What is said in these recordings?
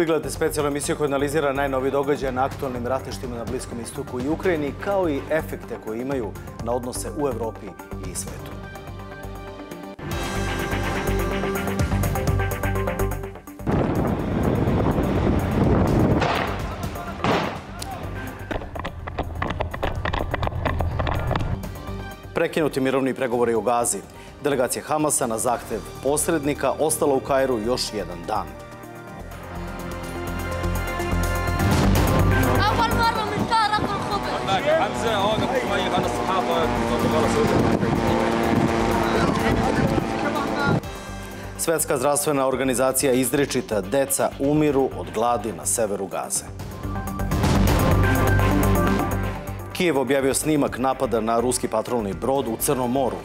Vi gledate specijalnu emisiju koja analizira najnovi događaje na aktualnim ratištima na Bliskom istoku i Ukrajini, kao i efekte koje imaju na odnose u Evropi i svetu. Prekinuti mirovni pregovori u Gazi. Delegacija Hamasa na zahtev posrednika ostala u Kairu još jedan dan. باقي حمزه هون شوي انا الصحافه Svetska zdravstvena organizacija izričita deca umiru od gladi na severu Gaze. Kijev objavio snimak napada na ruski patrolni brod u Crnom moru.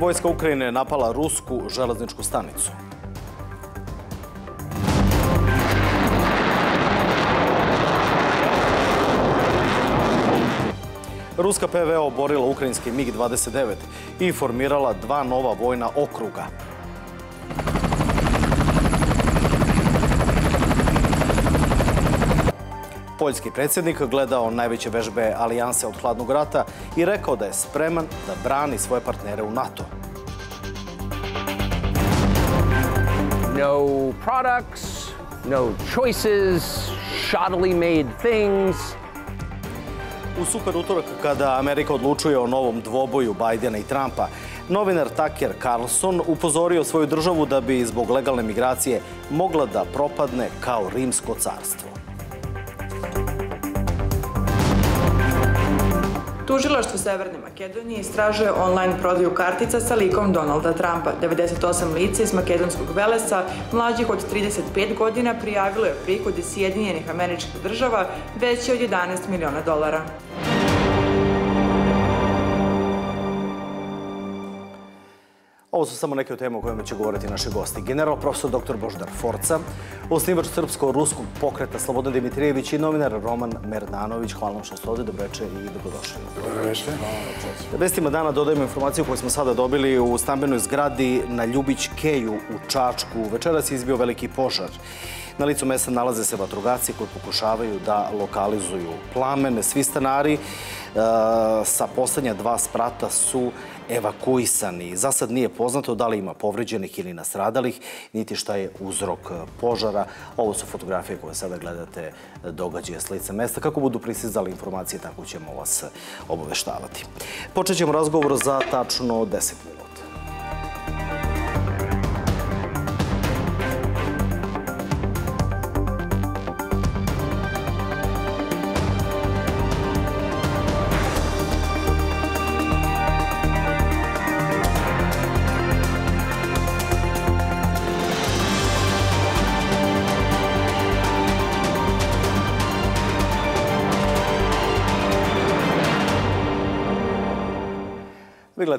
Vojska Ukrajine je napala rusku železničku stanicu. Ruska PVO oborila ukrajinski MiG-29 i formirala dva nova vojna okruga. Poljski predsjednik gledao najveće vežbe alijanse od hladnog rata i rekao da je spreman da brani svoje partnere u NATO. no products, no choices, shoddily made things. U super utorak kada Amerika odlučuje o novom dvoboju Bajdena i Trumpa, novinar Tucker Carlson upozorio svoju državu da bi zbog legalne migracije mogla da propadne kao rimsko carstvo. Tužilaštvo Severne Makedonije istražuje online prodaju kartica sa likom Donalda Trumpa. 98 lica iz makedonskog Velesa, mlađih od 35 godina, prijavilo je prihode Sjedinjenih američkih država veći od 11 miliona dolara. Ovo su samo neke od tema o kojima će govoriti naši gosti. General profesor dr. Boždar Forca, osnivač Srpsko-Ruskog pokreta Slobodan Dimitrijević i novinar Roman Merdanović. Hvala vam što ste ovde, dobreče i dobrodošli. Dobroveče. Vestima dana dodajemo informaciju koju smo sada dobili u stambenoj zgradi na Ljubić Keju u Čačku. Večeras je izbio veliki požar. Na licu mesta nalaze se vatrogaci koji pokušavaju da lokalizuju plamene. Svi stanari sa poslednja dva sprata su evakuisani. Za sad nije poznato da li ima povređenih ili nastradalih, niti šta je uzrok požara. Ovo su fotografije koje sada gledate događaje s lice mesta. Kako budu prisizali informacije, tako ćemo vas obaveštavati. Počet ćemo razgovor za tačno 10 minuta.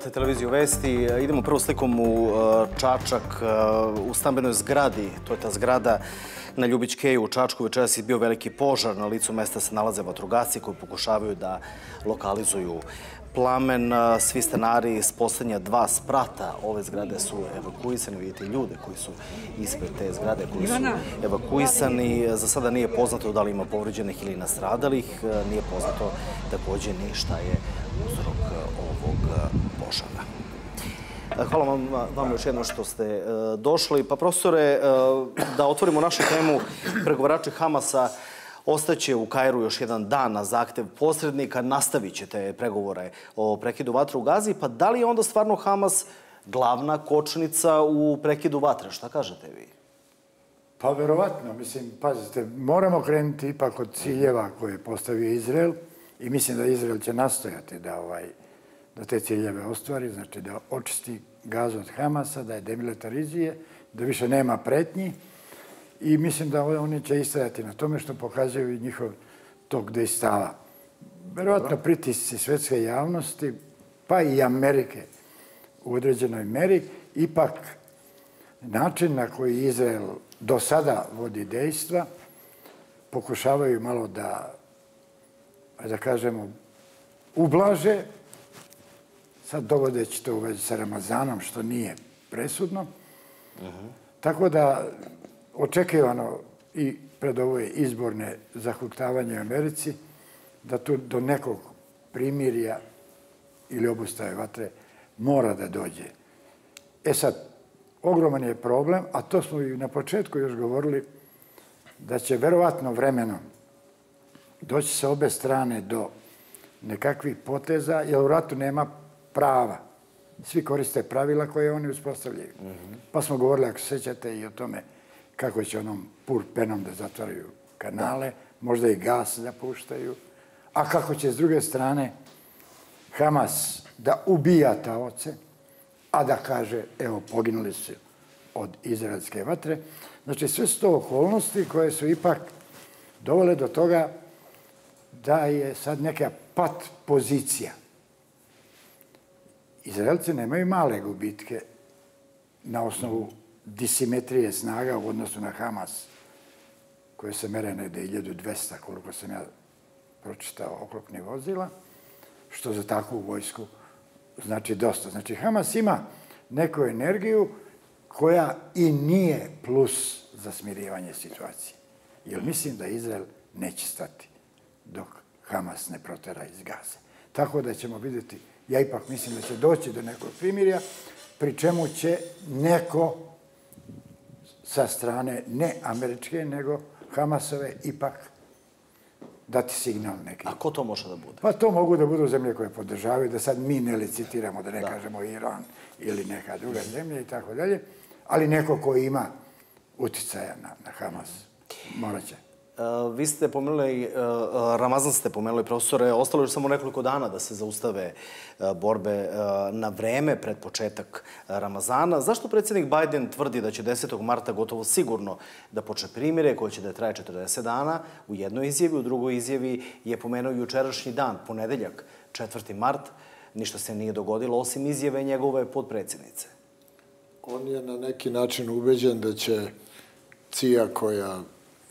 Gledate televiziju Vesti. Idemo prvo slikom u uh, Čačak, uh, u stambenoj zgradi. To je ta zgrada na Ljubić Keju u Čačku. Večeras je bio veliki požar. Na licu mesta se nalaze vatrogasci koji pokušavaju da lokalizuju plamen. Svi stanari iz poslednja dva sprata ove zgrade su evakuisani. Vidite ljude koji su ispred te zgrade koji su evakuisani. Za sada nije poznato da li ima povređenih ili nastradalih. Nije poznato takođe ni šta je uzrok ovog požara. Hvala vam, vam još jedno što ste e, došli. Pa profesore, e, da otvorimo našu temu, pregovarači Hamasa ostaće u Kairu još jedan dan na zahtev posrednika, nastavit ćete pregovore o prekidu vatra u Gazi, pa da li je onda stvarno Hamas glavna kočnica u prekidu vatre? Šta kažete vi? Pa verovatno, mislim, pazite, moramo krenuti ipak od ciljeva koje je postavio Izrael i mislim da Izrael će nastojati da ovaj da te ciljeve ostvari, znači da očisti gazu od Hamasa, da je demilitarizije, da više nema pretnji i mislim da oni će istrajati na tome što pokazuju i njihov tog dejstava. Verovatno pritisci svetske javnosti, pa i Amerike u određenoj meri, ipak način na koji Izrael do sada vodi dejstva, pokušavaju malo da da kažemo, ublaže, sad dovodeći to u vezi sa Ramazanom, što nije presudno. Tako da, očekivano i pred ove izborne zahuktavanje u Americi, da tu do nekog primirja ili obustave vatre mora da dođe. E sad, ogroman je problem, a to smo i na početku još govorili, da će verovatno vremenom doći sa obe strane do nekakvih poteza, jer u ratu nema prava. Svi koriste pravila koje oni uspostavljaju. Pa smo govorili, ako se sećate, i o tome kako će onom penom da zatvaraju kanale, možda i gas da puštaju, a kako će s druge strane Hamas da ubija taoce, a da kaže, evo, poginuli su od izraelske vatre. Znači, sve su to okolnosti koje su ipak dovele do toga da je sad neka pat pozicija. Izraelci nemaju male gubitke na osnovu disimetrije snaga u odnosu na Hamas, koje se mere negde 1200, koliko sam ja pročitao, oklopnih vozila, što za takvu vojsku znači dosta. Znači, Hamas ima neku energiju koja i nije plus za smirivanje situacije. Jer mislim da Izrael neće stati dok Hamas ne protera iz Gaze. Tako da ćemo vidjeti, ja ipak mislim da će doći do nekog primirja, pri čemu će neko sa strane ne američke, nego Hamasove ipak dati signal neki. A ko to može da bude? Pa to mogu da budu zemlje koje podržavaju, da sad mi ne licitiramo, da ne da. kažemo Iran ili neka druga zemlja i tako dalje, ali neko ko ima uticaja na, na Hamas, morat će. Uh, vi ste pomenuli, uh, Ramazan ste pomenuli, profesore, ostalo još samo nekoliko dana da se zaustave borbe na vreme pred početak Ramazana. Zašto predsjednik Biden tvrdi da će 10. marta gotovo sigurno da počne primire koje će da traje 40 dana? U jednoj izjavi, u drugoj izjavi je pomenuo jučerašnji dan, ponedeljak, 4. mart. Ništa se nije dogodilo, osim izjave njegove podpredsjednice. On je na neki način ubeđen da će CIA koja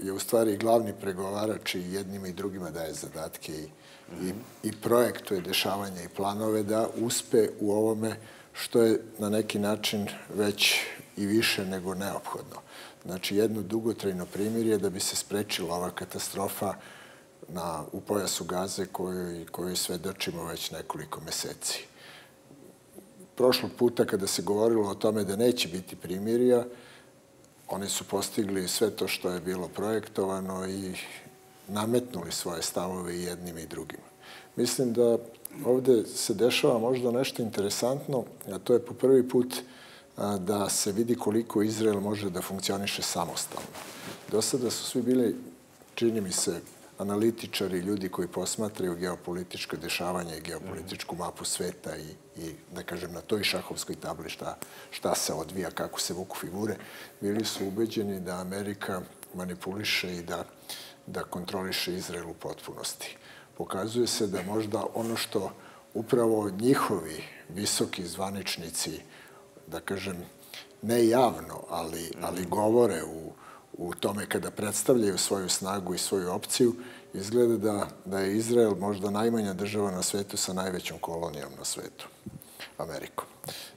je u stvari glavni pregovarač i jednima i drugima daje zadatke i, mm -hmm. i, i projektuje dešavanja i planove da uspe u ovome što je na neki način već i više nego neophodno. Znači, jedno dugotrajno primirje da bi se sprečila ova katastrofa na, u pojasu gaze koju, koju svedočimo već nekoliko meseci. Prošlog puta kada se govorilo o tome da neće biti primirja, oni su postigli sve to što je bilo projektovano i nametnuli svoje stavove i jednim i drugim. Mislim da ovde se dešava možda nešto interesantno, a to je po prvi put da se vidi koliko Izrael može da funkcioniše samostalno. Do sada su svi bili, čini mi se, analitičari, ljudi koji posmatraju geopolitičke dešavanja i geopolitičku mapu sveta i, i da kažem, na toj šahovskoj tabli šta, šta se odvija, kako se vuku figure, bili su ubeđeni da Amerika manipuliše i da, da kontroliše Izrael u potpunosti. Pokazuje se da možda ono što upravo njihovi visoki zvaničnici, da kažem, ne javno, ali, ali govore u u tome kada predstavljaju svoju snagu i svoju opciju, izgleda da, da je Izrael možda najmanja država na svetu sa najvećom kolonijom na svetu, Amerikom.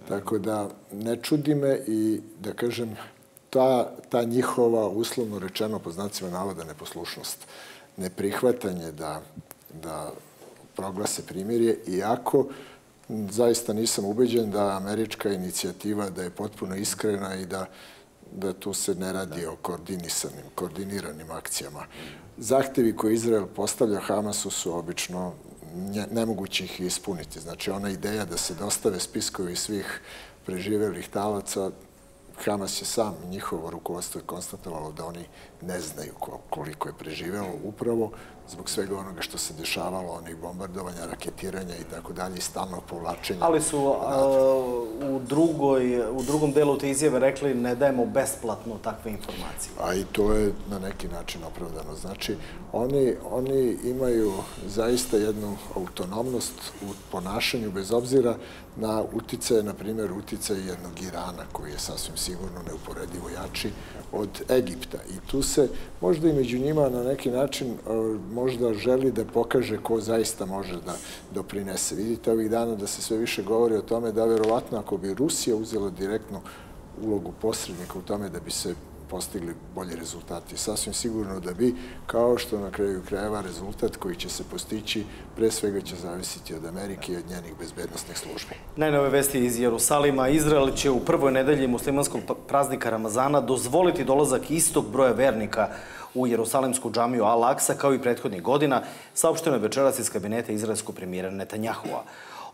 Tako da ne čudi me i da kažem ta, ta njihova, uslovno rečeno po znacima navoda, neposlušnost, neprihvatanje da, da proglase primirje, iako zaista nisam ubeđen da američka inicijativa da je potpuno iskrena i da da tu se ne radi o koordinisanim, koordiniranim akcijama. Zahtevi koje Izrael postavlja Hamasu su obično nemogući ih ispuniti. Znači, ona ideja da se dostave spiskovi svih preživelih talaca, Hamas je sam, njihovo rukovodstvo konstatovalo da oni ne znaju koliko je preživelo upravo zbog svega onoga što se dešavalo, onih bombardovanja, raketiranja i tako dalje, i stalnog povlačenja. Ali su u, drugoj, u drugom delu te izjave rekli ne dajemo besplatno takve informacije. A i to je na neki način opravdano. Znači, oni, oni imaju zaista jednu autonomnost u ponašanju, bez obzira na utice, na primjer, utice jednog Irana, koji je sasvim sigurno neuporedivo jači od Egipta. I tu se možda i među njima na neki način e, možda želi da pokaže ko zaista može da doprinese. Vidite ovih dana da se sve više govori o tome da verovatno ako bi Rusija uzela direktnu ulogu posrednika u tome da bi se postigli bolji rezultati. Sasvim sigurno da bi, kao što na kraju krajeva rezultat koji će se postići, pre svega će zavisiti od Amerike i od njenih bezbednostnih službi. Najnove vesti iz Jerusalima. Izrael će u prvoj nedelji muslimanskog praznika Ramazana dozvoliti dolazak istog broja vernika u Jerusalimsku džamiju Al-Aqsa kao i prethodnih godina, saopšteno je večeras iz kabineta izraelskog premijera Netanjahua.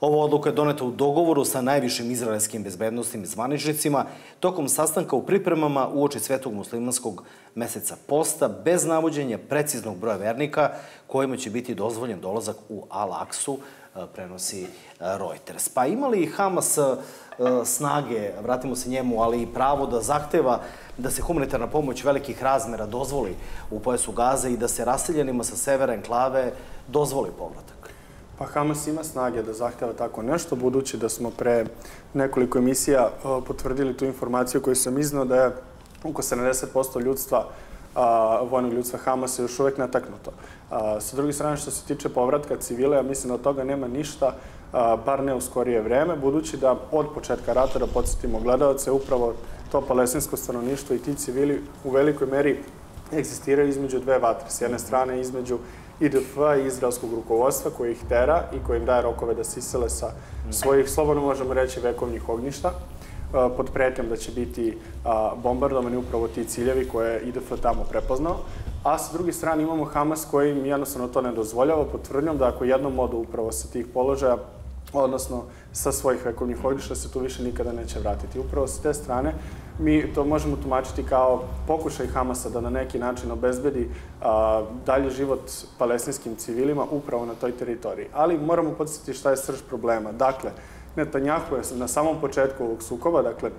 Ova odluka je doneta u dogovoru sa najvišim izraelskim bezbednostnim zvaničnicima tokom sastanka u pripremama uoči Svetog muslimanskog meseca posta bez navođenja preciznog broja vernika kojima će biti dozvoljen dolazak u Al-Aksu, e, prenosi e, Reuters. Pa ima li Hamas e, snage, vratimo se njemu, ali i pravo da zahteva da se humanitarna pomoć velikih razmera dozvoli u pojasu Gaze i da se raseljenima sa severa enklave dozvoli povratak? Pa Hamas ima snage da zahteva tako nešto, budući da smo pre nekoliko emisija potvrdili tu informaciju koju sam iznao da je oko 70% ljudstva a, vojnog ljudstva Hamasa još uvek nataknuto. A, sa druge strane, što se tiče povratka civile, ja mislim da od toga nema ništa, bar ne u skorije vreme, budući da od početka rata, da podsjetimo gledalce, upravo to palestinsko stanovništvo i ti civili u velikoj meri egzistiraju između dve vatre. S jedne strane između IDF i izraelskog rukovodstva koji ih tera i koji im daje rokove da se isele sa svojih, slobodno možemo reći, vekovnih ognjišta pod pretnjom da će biti bombardovani upravo ti ciljevi koje je IDF tamo prepoznao. A sa druge strane imamo Hamas koji im jednostavno to ne dozvoljava pod tvrdnjom da ako jednom odu upravo sa tih položaja, odnosno sa svojih vekovnih ognjišta, se tu više nikada neće vratiti. Upravo sa te strane mi to možemo tumačiti kao pokušaj Hamasa da na neki način obezbedi a, dalje život palestinskim civilima upravo na toj teritoriji. Ali moramo podsjetiti šta je srž problema. Dakle, Netanjahu je na samom početku ovog sukoba, dakle,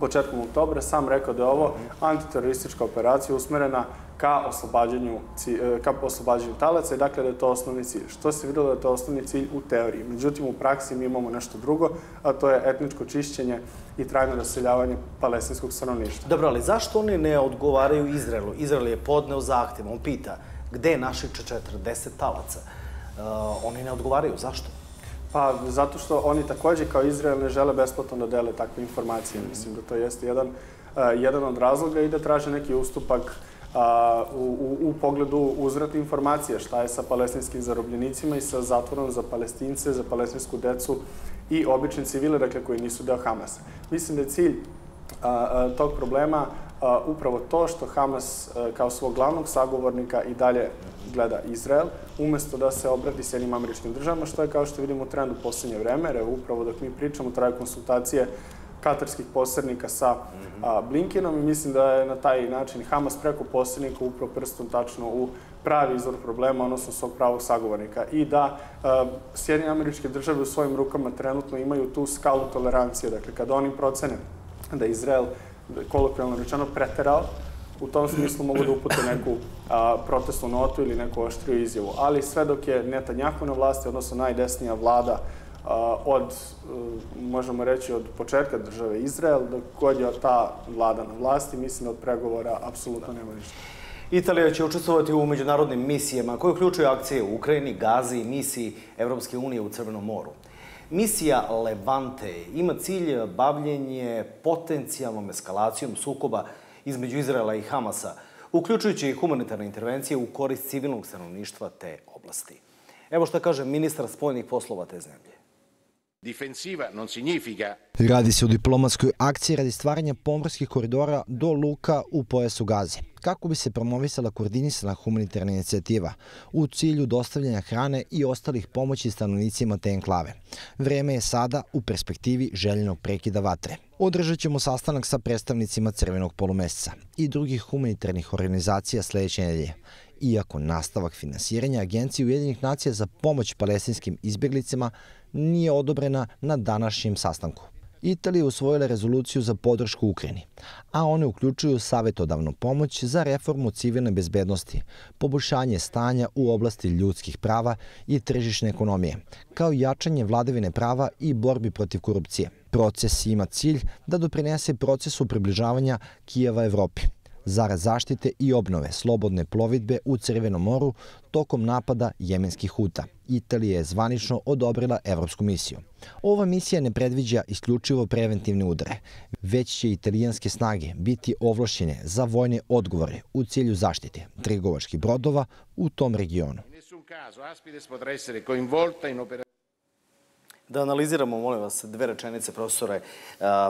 početkom oktobra, sam rekao da je ovo antiteroristička operacija usmerena ka oslobađanju, e, ka oslobađanju talaca i dakle da je to osnovni cilj. Što se videlo da je to osnovni cilj u teoriji. Međutim, u praksi mi imamo nešto drugo, a to je etničko čišćenje i trajno raseljavanje palestinskog stanovništva. Dobro, ali zašto oni ne odgovaraju Izraelu? Izrael je podneo zahtev, on pita gde je naših 40 talaca? Uh, oni ne odgovaraju, zašto? Pa, zato što oni takođe kao Izrael ne žele besplatno da dele takve informacije. Mislim da to jeste jedan, uh, jedan od razloga i da traže neki ustupak a, u, u, u pogledu uzvrata informacija šta je sa palestinskim zarobljenicima i sa zatvorom za palestince, za palestinsku decu i obične civile, dakle, koji nisu deo Hamasa. Mislim da je cilj a, a, tog problema a, upravo to što Hamas a, kao svog glavnog sagovornika i dalje gleda Izrael, umesto da se obrati s jednim američkim državama, što je kao što vidimo u trendu poslednje vreme, jer upravo dok mi pričamo, traju konsultacije katarskih posrednika sa a, Blinkenom i mislim da je na taj način Hamas preko posrednika upravo prstom tačno u pravi izvor problema, odnosno svog pravog sagovornika. I da Sjedinje američke države u svojim rukama trenutno imaju tu skalu tolerancije. Dakle, kada oni procene da Izrael, kolokvijalno rečeno, preterao, u tom smislu mogu da upute neku a, protestnu notu ili neku oštriju izjavu. Ali sve dok je Netanjahu na vlasti, odnosno najdesnija vlada od, e, možemo reći, od početka države Izrael, dok god je ta vlada na vlasti, mislim da od pregovora apsolutno nema ništa. Italija će učestvovati u međunarodnim misijama koje uključuju akcije u Ukrajini, Gazi i misiji Evropske unije u Crvenom moru. Misija Levante ima cilj bavljenje potencijalnom eskalacijom sukoba između Izraela i Hamasa, uključujući i humanitarne intervencije u korist civilnog stanovništva te oblasti. Evo što kaže ministar spoljnih poslova te zemlje. Difensiva non significa... Radi se o diplomatskoj akciji radi stvaranja pomorskih koridora do luka u pojasu Gaze, kako bi se promovisala koordinisana humanitarna inicijativa u cilju dostavljanja hrane i ostalih pomoći stanovnicima te enklave. Vreme je sada u perspektivi željenog prekida vatre. Održat ćemo sastanak sa predstavnicima Crvenog polumeseca i drugih humanitarnih organizacija sledeće nedelje iako nastavak finansiranja Agencije Ujedinih nacija za pomoć palestinskim izbjeglicama nije odobrena na današnjem sastanku. Italija usvojila rezoluciju za podršku Ukrajini, a one uključuju savjetodavnu pomoć za reformu civilne bezbednosti, poboljšanje stanja u oblasti ljudskih prava i tržišne ekonomije, kao i jačanje vladavine prava i borbi protiv korupcije. Proces ima cilj da doprinese procesu približavanja Kijeva Evropi zarad zaštite i obnove slobodne plovidbe u Crvenom moru tokom napada jemenskih huta. Italija je zvanično odobrila evropsku misiju. Ova misija ne predviđa isključivo preventivne udare, već će italijanske snage biti ovlašćene za vojne odgovore u cilju zaštite trgovačkih brodova u tom regionu. Da analiziramo, molim vas, dve rečenice, profesore.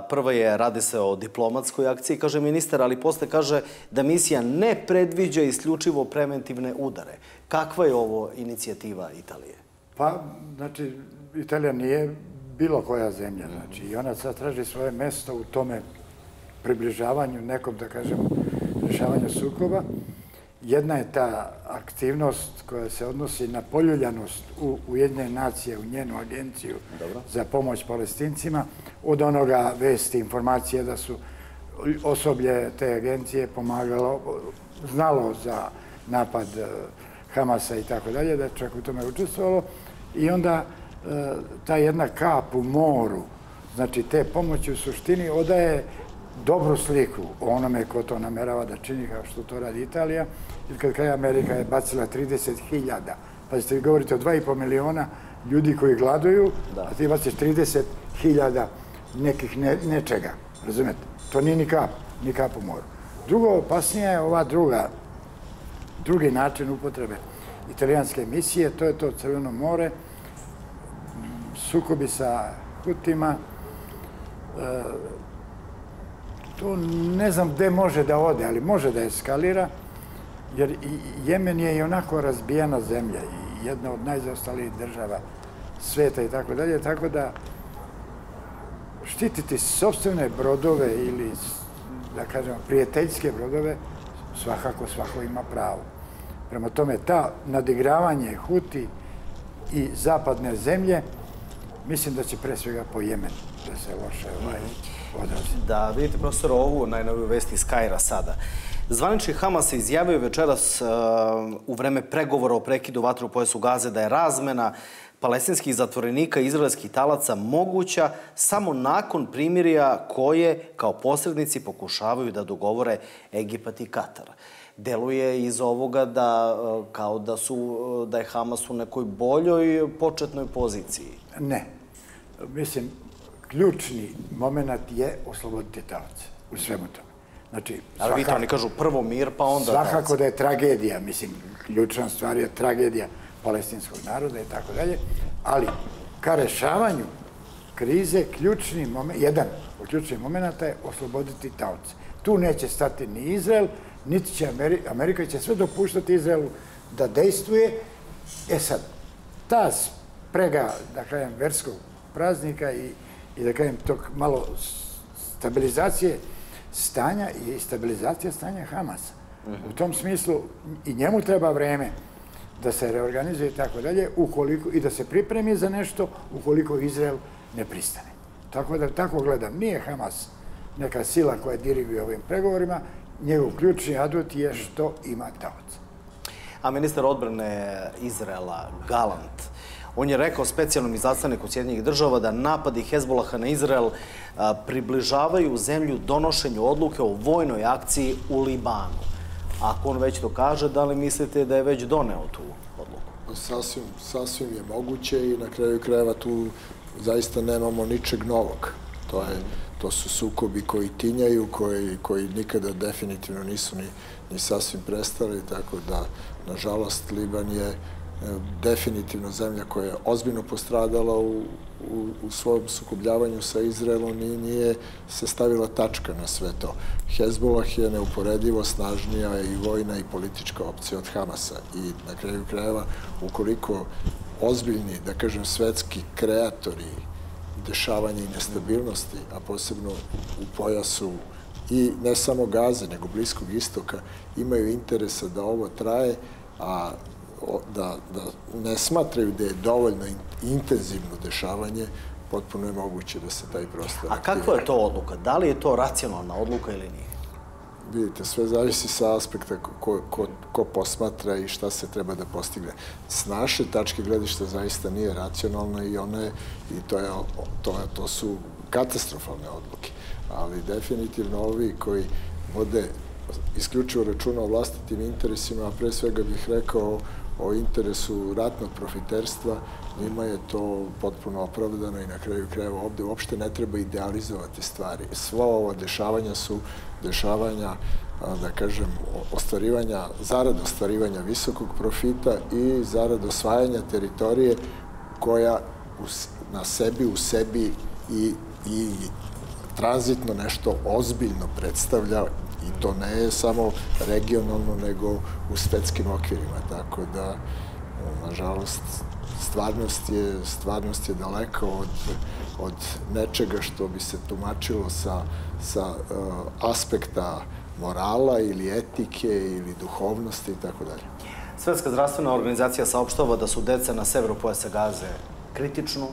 Prva je, radi se o diplomatskoj akciji, kaže ministar, ali posle kaže da misija ne predviđa isključivo preventivne udare. Kakva je ovo inicijativa Italije? Pa, znači, Italija nije bilo koja zemlja, znači, i ona sad traži svoje mesto u tome približavanju nekom, da kažem, rešavanju sukoba. Jedna je ta aktivnost koja se odnosi na poljuljanost u Ujedinjene nacije, u njenu agenciju Dobro. za pomoć palestincima, od onoga vesti, informacije da su osoblje te agencije pomagalo, znalo za napad e, Hamasa i tako dalje, da je čak u tome učestvovalo. I onda e, ta jedna kap u moru, znači te pomoći u suštini odaje dobru sliku o onome ko to namerava da čini kao što to radi Italija. Jer kad kaj Amerika je bacila 30.000, pazite, vi govorite o 2,5 miliona ljudi koji gladuju, da. a ti baciš 30.000 nekih ne, nečega, razumete? To nije ni kap, ni kap u moru. Drugo, opasnije je ova druga, drugi način upotrebe italijanske misije, to je to Crveno more, sukobi sa Hutima, e, to ne znam gde može da ode, ali može da eskalira, jer Jemen je i onako razbijena zemlja i jedna od najzaostalijih država sveta i tako dalje, tako da štititi sobstvene brodove ili, da kažemo, prijateljske brodove, svakako svako ima pravo. Prema tome, ta nadigravanje Huti i zapadne zemlje, mislim da će pre svega po Jemenu da se loše ovaj, odrazi. Da vidite, profesor, ovu najnoviju vesti iz Kajra sada. Zvanični Hamas se izjavio večeras uh, u vreme pregovora o prekidu vatre u pojasu Gaze da je razmena palestinskih zatvorenika i izraelskih talaca moguća samo nakon primirija koje kao posrednici pokušavaju da dogovore Egipat i Katar. Deluje iz ovoga da uh, kao da su da je Hamas u nekoj boljoj početnoj poziciji. Ne. Mislim, ključni moment je osloboditi talac u svemu tome. Znači, Ali vidite, oni kažu prvo mir, pa onda... Svakako da je tragedija, mislim, ključna stvar je tragedija palestinskog naroda i tako dalje, ali ka rešavanju krize ključni moment, jedan od ključnih momenta je osloboditi taoce. Tu neće stati ni Izrael, niti će Amerika, Amerika će sve dopuštati Izraelu da dejstvuje. E sad, ta sprega, da kažem, verskog praznika i i da kažem tog malo stabilizacije stanja i stabilizacija stanja Hamasa. U tom smislu i njemu treba vreme da se reorganizuje i tako dalje, ukoliko, i da se pripremi za nešto ukoliko Izrael ne pristane. Tako da tako gledam, nije Hamas neka sila koja diriguje ovim pregovorima, njegov ključni adut je što ima taoca. A ministar odbrane Izraela, Galant, On je rekao specijalnom izaslaniku Sjedinjih država da napadi Hezbolaha na Izrael približavaju zemlju donošenju odluke o vojnoj akciji u Libanu. Ako on već to kaže, da li mislite da je već doneo tu odluku? Sasvim, sasvim je moguće i na kraju krajeva tu zaista nemamo ničeg novog. To, je, to su sukobi koji tinjaju, koji, koji nikada definitivno nisu ni, ni sasvim prestali, tako da, nažalost, Liban je definitivno zemlja koja je ozbiljno postradala u, u, u svojom sukobljavanju sa Izraelom i nije se stavila tačka na sve to. Hezbollah je neuporedivo snažnija i vojna i politička opcija od Hamasa i na kraju krajeva ukoliko ozbiljni, da kažem, svetski kreatori dešavanja i nestabilnosti, a posebno u pojasu i ne samo Gaze, nego Bliskog istoka, imaju interesa da ovo traje, a da, da ne smatraju da je dovoljno intenzivno dešavanje, potpuno je moguće da se taj prostor A kakva je to odluka? Da li je to racionalna odluka ili nije? vidite, sve zavisi sa aspekta ko, ko, ko posmatra i šta se treba da postigne. S naše tačke gledišta zaista nije racionalno i one, i to, je, to, to su katastrofalne odluke. Ali definitivno ovi koji vode isključivo računa o vlastitim interesima, a pre svega bih rekao o interesu ratnog profiterstva, njima je to potpuno opravdano i na kraju krajeva ovde uopšte ne treba idealizovati stvari. Sva ova dešavanja su dešavanja, da kažem, ostvarivanja, zarad ostvarivanja visokog profita i zarad osvajanja teritorije koja na sebi, u sebi i, i tranzitno nešto ozbiljno predstavlja i to ne je samo regionalno, nego u svetskim okvirima, tako da, nažalost, stvarnost je, stvarnost je daleko od, od nečega što bi se tumačilo sa, sa uh, aspekta morala ili etike ili duhovnosti i tako dalje. Svetska zdravstvena organizacija saopštava da su deca na severu pojasa Gaze kritično,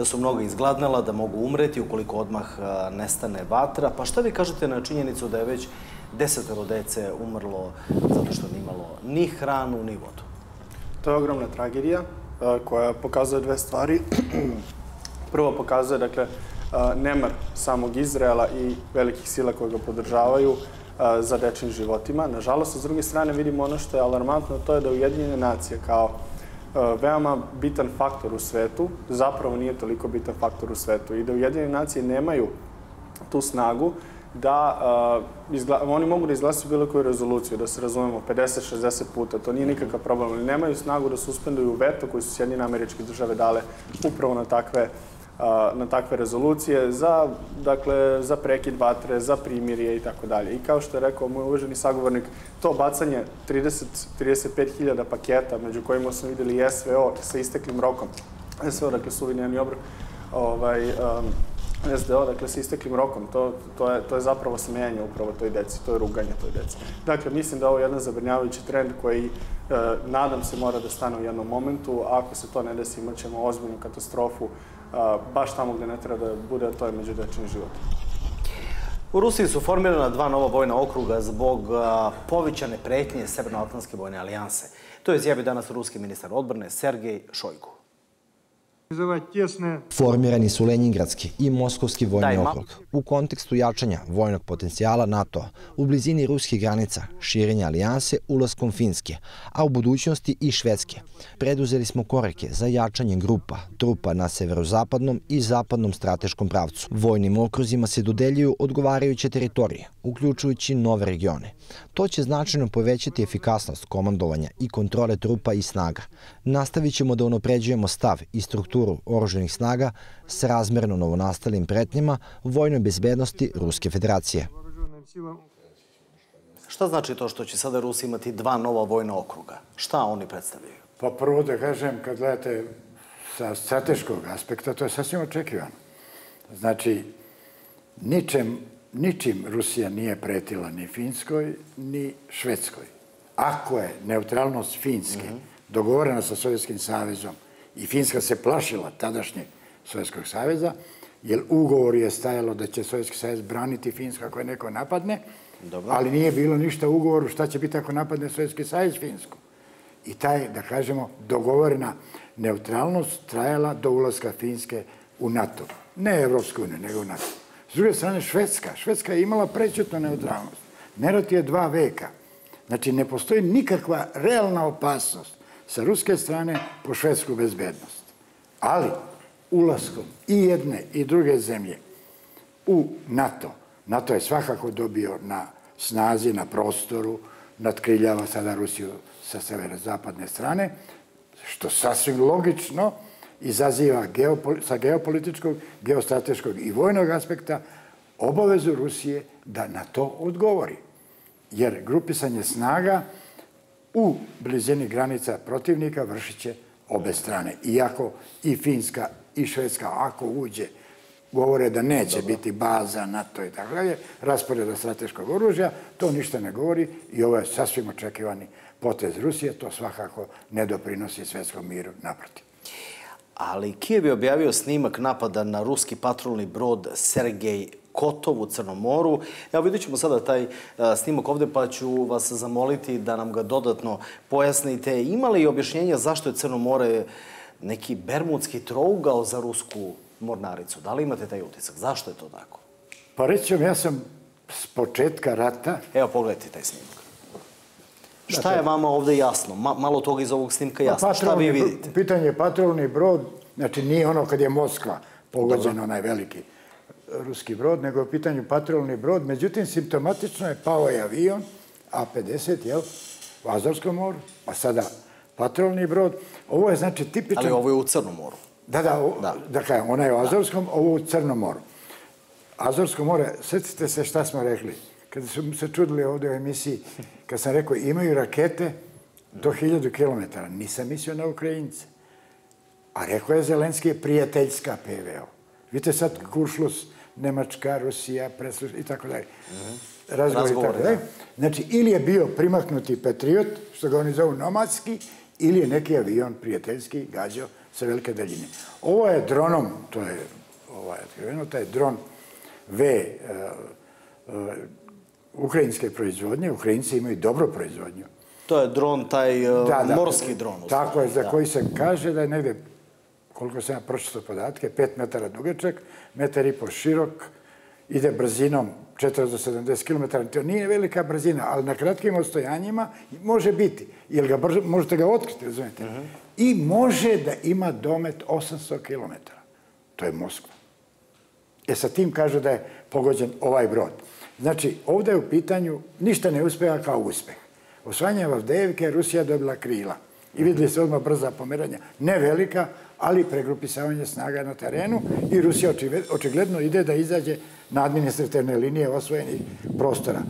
da su mnogo izgladnela, da mogu umreti ukoliko odmah nestane vatra. Pa šta vi kažete na činjenicu da je već desetoro dece umrlo zato što nije imalo ni hranu, ni vodu? To je ogromna tragedija koja pokazuje dve stvari. Prvo pokazuje, dakle, nemar samog Izraela i velikih sila koje ga podržavaju za dečnim životima. Nažalost, s druge strane vidimo ono što je alarmantno, to je da Ujedinjene nacije kao veoma bitan faktor u svetu, zapravo nije toliko bitan faktor u svetu i da Ujedinjene nacije nemaju tu snagu da izgla, oni mogu da izglasaju bilo koju rezoluciju, da se razumemo 50-60 puta, to nije nikakav problem, ali nemaju snagu da suspenduju veto koji su Sjedinjene američke države dale upravo na takve na takve rezolucije za, dakle, za prekid vatre, za primirje i tako dalje. I kao što je rekao moj uvaženi sagovornik, to bacanje 30-35 paketa, među kojima smo videli SVO sa isteklim rokom, SVO, dakle, suvinjeni obrok, ovaj, um, SDO, dakle, sa isteklim rokom. To, to, je, to je zapravo smejanje upravo toj deci, to je ruganje toj deci. Dakle, mislim da ovo je jedan zabrinjavajući trend koji, e, nadam se, mora da stane u jednom momentu. Ako se to ne desi, imat ćemo ozbiljnu katastrofu baš tamo gde ne treba da bude, a to je međudečni život. U Rusiji su formirana dva nova vojna okruga zbog povećane pretnje Severnoatlantske vojne alijanse. To je izjavio danas ruski ministar odbrane Sergej Šojgu. Formirani su Lenjingradski i Moskovski vojni okrug u kontekstu jačanja vojnog potencijala NATO u blizini ruskih granica, širenja alijanse ulaskom Finske, a u budućnosti i Švedske. Preduzeli smo koreke za jačanje grupa, trupa na severozapadnom i zapadnom strateškom pravcu. Vojnim okruzima se dodeljuju odgovarajuće teritorije, uključujući nove regione. To će značajno povećati efikasnost komandovanja i kontrole trupa i snaga. Nastavit ćemo da unopređujemo stav i strukturu oruženih snaga s razmerno novonastalim pretnjama vojnoj bezbednosti Ruske federacije. Šta znači to što će sada Rusi imati dva nova vojna okruga? Šta oni predstavljaju? Pa prvo da kažem, kad gledate sa strateškog aspekta, to je sasvim očekivano. Znači, ničem ničim Rusija nije pretila ni Finskoj, ni Švedskoj. Ako je neutralnost Finske mm -hmm. dogovorena sa Sovjetskim savezom i Finska se plašila tadašnjeg Sovjetskog saveza, jer ugovor je stajalo da će Sovjetski savez braniti Finsku ako je neko napadne, Dobro. ali nije bilo ništa u ugovoru šta će biti ako napadne Sovjetski savez Finsku. I taj, da kažemo, dogovorena neutralnost trajala do ulaska Finske u NATO. Ne Evropsku uniju, nego u NATO. S druge strane, Švedska. Švedska je imala prećutnu neutralnost. Nerot je dva veka. Znači, ne postoji nikakva realna opasnost sa ruske strane po švedsku bezbednost. Ali, ulaskom i jedne i druge zemlje u NATO, NATO je svakako dobio na snazi, na prostoru, nadkriljava sada Rusiju sa severo-zapadne strane, što sasvim logično izaziva geopol sa geopolitičkog, geostrateškog i vojnog aspekta obavezu Rusije da na to odgovori. Jer grupisanje snaga u blizini granica protivnika vršit će obe strane. Iako i Finska i Švedska, ako uđe, govore da neće Dobro. biti baza NATO i tako dalje, rasporeda strateškog oružja, to ništa ne govori i ovo je sasvim očekivani potez Rusije, to svakako ne doprinosi svetskom miru, naprotiv ali Kijev je objavio snimak napada na ruski patrolni brod Sergej Kotov u Crnom moru. Evo vidjet ćemo sada taj a, snimak ovde pa ću vas zamoliti da nam ga dodatno pojasnite. Ima li objašnjenja zašto je Crno more neki bermudski trougao za rusku mornaricu? Da li imate taj utisak? Zašto je to tako? Pa reći vam, ja sam s početka rata... Evo, pogledajte taj snimak. Šta je vama ovde jasno? Ma, malo toga iz ovog snimka jasno. Pa, Šta vi vidite? Pitanje je patrolni brod, znači nije ono kad je Moskva pogođen, onaj veliki ruski brod, nego je u pitanju patrolni brod. Međutim, simptomatično je pao je avion A-50, jel? U Azorskom moru, a sada patrolni brod. Ovo je znači tipičan... Ali ovo je u Crnom moru. Da, da, o, da. dakle, ona je u Azorskom, ovo u Crnom moru. Azorsko more, sjetite se šta smo rekli. Kada su se čudili ovde u emisiji, kad sam rekao imaju rakete do 1000 km, nisam mislio na Ukrajince. A rekao je Zelenski je prijateljska PVO. Vidite sad Kuršlus, Nemačka, Rusija, Presluš i tako dalje. Razgovor i tako dalje. Znači, ili je bio primaknuti patriot, što ga oni zovu nomadski, ili je neki avion prijateljski gađao sa velike daljine. Ovo je dronom, to je ovaj, otkriveno, taj dron V uh, uh, ukrajinske proizvodnje. Ukrajinci imaju dobru proizvodnju. To je dron, taj uh, Da, da. morski dron. Tako je, za koji se kaže da je negde, koliko sam ja pročitao podatke, 5 metara dugačak, metar i po širok, ide brzinom 40 do 70 km. To nije velika brzina, ali na kratkim ostojanjima može biti. Jer ga brzo, možete ga otkriti, razumijete? I može da ima domet 800 km. To je Moskva. E sa tim kaže da je pogođen ovaj brod. Znači, ovde je u pitanju, ništa ne uspeva kao uspeh. Osvajanje Vavdejevke, Rusija dobila krila. I videli se odmah brza pomeranja. Ne velika, ali pregrupisavanje snaga na terenu i Rusija očigledno ide da izađe na administrativne linije osvojenih prostora.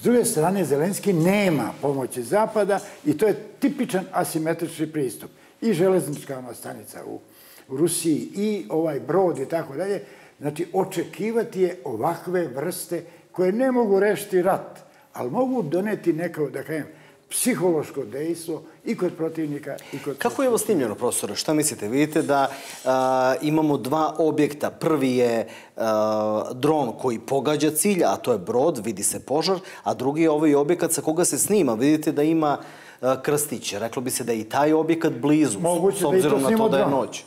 S druge strane, Zelenski nema pomoći Zapada i to je tipičan asimetrični pristup. I železnička ona stanica u Rusiji i ovaj brod i tako dalje. Znači, očekivati je ovakve vrste koje ne mogu rešiti rat, ali mogu doneti neko, da kažem, psihološko dejstvo i kod protivnika i kod... Kako je ovo snimljeno, profesore? Šta mislite? Vidite da a, imamo dva objekta. Prvi je a, dron koji pogađa cilj, a to je brod, vidi se požar, a drugi je ovaj objekat sa koga se snima. Vidite da ima a, krstiće. Reklo bi se da je i taj objekat blizu, Moguće s obzirom da i to na to da je noć.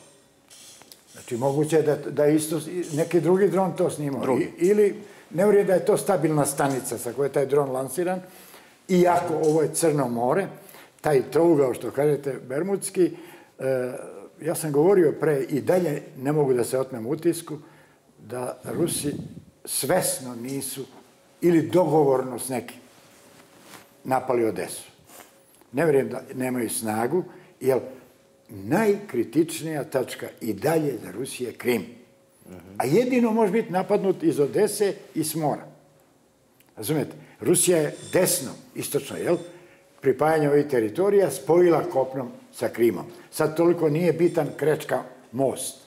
Znači, moguće je da, da isto neki drugi dron to snimao. Drugi. I, ili ne vjeruje da je to stabilna stanica sa koje je taj dron lansiran, iako ovo je Crno more, taj trougao što kažete, Bermudski, e, ja sam govorio pre i dalje ne mogu da se otmem utisku da Rusi svesno nisu ili dogovorno s nekim napali Odesu. Ne vjerujem da nemaju snagu, jer najkritičnija tačka i dalje za Rusije je Krim. A jedino može biti napadnut iz Odese i s mora. Razumete? Rusija je desno, istočno, jel? Pripajanje ovih teritorija spojila kopnom sa Krimom. Sad toliko nije bitan Krečka most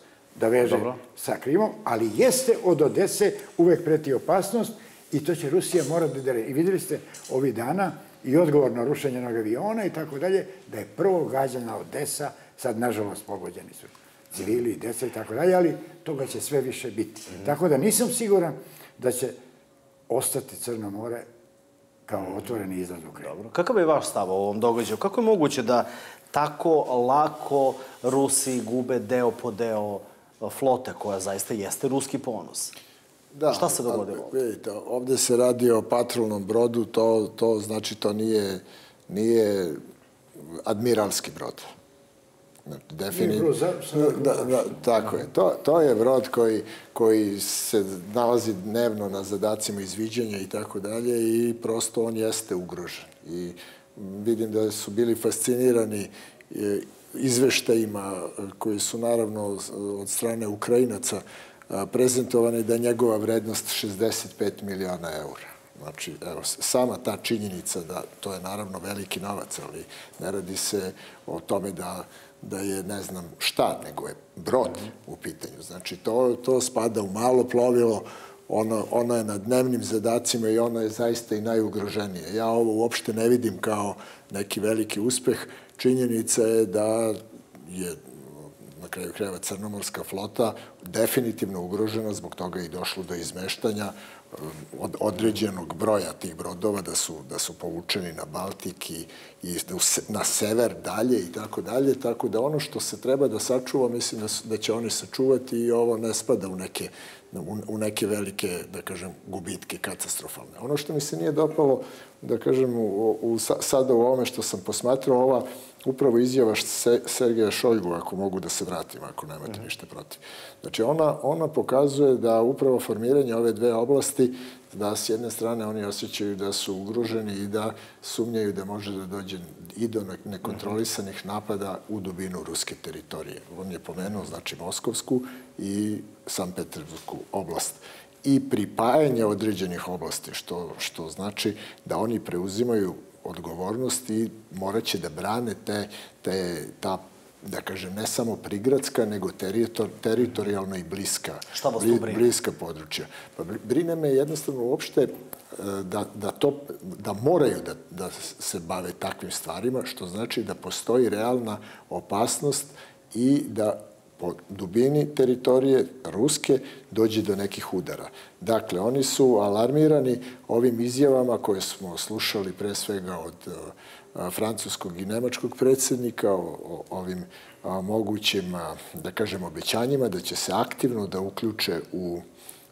da veže Dobro. sa Krimom, ali jeste od Odese uvek preti opasnost i to će Rusija morati da. I videli ste ovih dana i odgovor na rušenje jednog aviona i tako dalje, da je prvo gađana Odesa, sad nažalost pogođeni su civili i deca i tako dalje, ali toga će sve više biti. Tako da nisam siguran da će ostati Crno more kao otvoreni izlaz Ukrajine. Dobro. Kakav je vaš stav o ovom događaju? Kako je moguće da tako lako Rusi gube deo po deo flote koja zaista jeste ruski ponos? Da, Šta se ali dogodilo? Vidite, ovde se radi o patrolnom brodu, to, to znači to nije, nije admiralski brod. Definitivno. sa- Da, da, tako je. To, to je brod koji, koji se nalazi dnevno na zadacima izviđanja i tako dalje i prosto on jeste ugrožen. I vidim da su bili fascinirani e, izveštajima e, koji su naravno od strane Ukrajinaca prezentovani da je njegova vrednost 65 miliona eura. Znači, evo, sama ta činjenica da to je naravno veliki novac, ali ne radi se o tome da, da je ne znam šta, nego je brod u pitanju. Znači, to, to spada u malo plovilo, ono, ono je na dnevnim zadacima i ono je zaista i najugroženije. Ja ovo uopšte ne vidim kao neki veliki uspeh. Činjenica je da je na kraju krajeva crnomorska flota definitivno ugrožena, zbog toga i došlo do izmeštanja od određenog broja tih brodova da su, da su povučeni na Baltik i, i na sever dalje i tako dalje, tako da ono što se treba da sačuva, mislim da, da će oni sačuvati i ovo ne spada u neke, u, u neke velike, da kažem, gubitke katastrofalne. Ono što mi se nije dopalo, da kažem, u, u, sada u ovome što sam posmatrao, ova upravo izjava se, Sergeja Šojgu, ako mogu da se vratim, ako nemate ništa protiv. Znači, ona, ona pokazuje da upravo formiranje ove dve oblasti, da s jedne strane oni osjećaju da su ugroženi i da sumnjaju da može da dođe i do nekontrolisanih napada u dubinu ruske teritorije. On je pomenuo, znači, Moskovsku i San Petersburgsku oblast i pripajanje određenih oblasti, što, što znači da oni preuzimaju odgovornost i morat će da brane te, te, ta da kažem, ne samo prigradska, nego teritor, teritorijalno i bliska, Šta vas tu brine? bliska područja. Pa brine me jednostavno uopšte e, da, da, to, da moraju da, da se bave takvim stvarima, što znači da postoji realna opasnost i da po dubini teritorije Ruske dođe do nekih udara. Dakle, oni su alarmirani ovim izjavama koje smo slušali pre svega od francuskog i nemačkog predsednika o, ovim mogućim, da kažem, obećanjima da će se aktivno da uključe u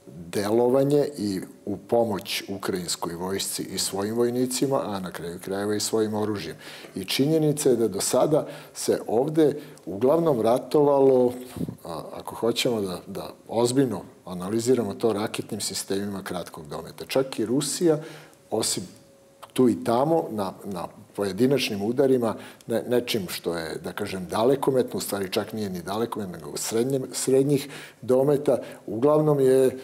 delovanje i u pomoć ukrajinskoj vojsci i svojim vojnicima, a na kraju krajeva i svojim oružjem. I činjenica je da do sada se ovde uglavnom ratovalo, ako hoćemo da, da ozbiljno analiziramo to raketnim sistemima kratkog dometa. Čak i Rusija, osim tu i tamo, na, na pojedinačnim udarima, ne, nečim što je, da kažem, dalekometno, u stvari čak nije ni dalekometno, nego srednje, srednjih dometa, uglavnom je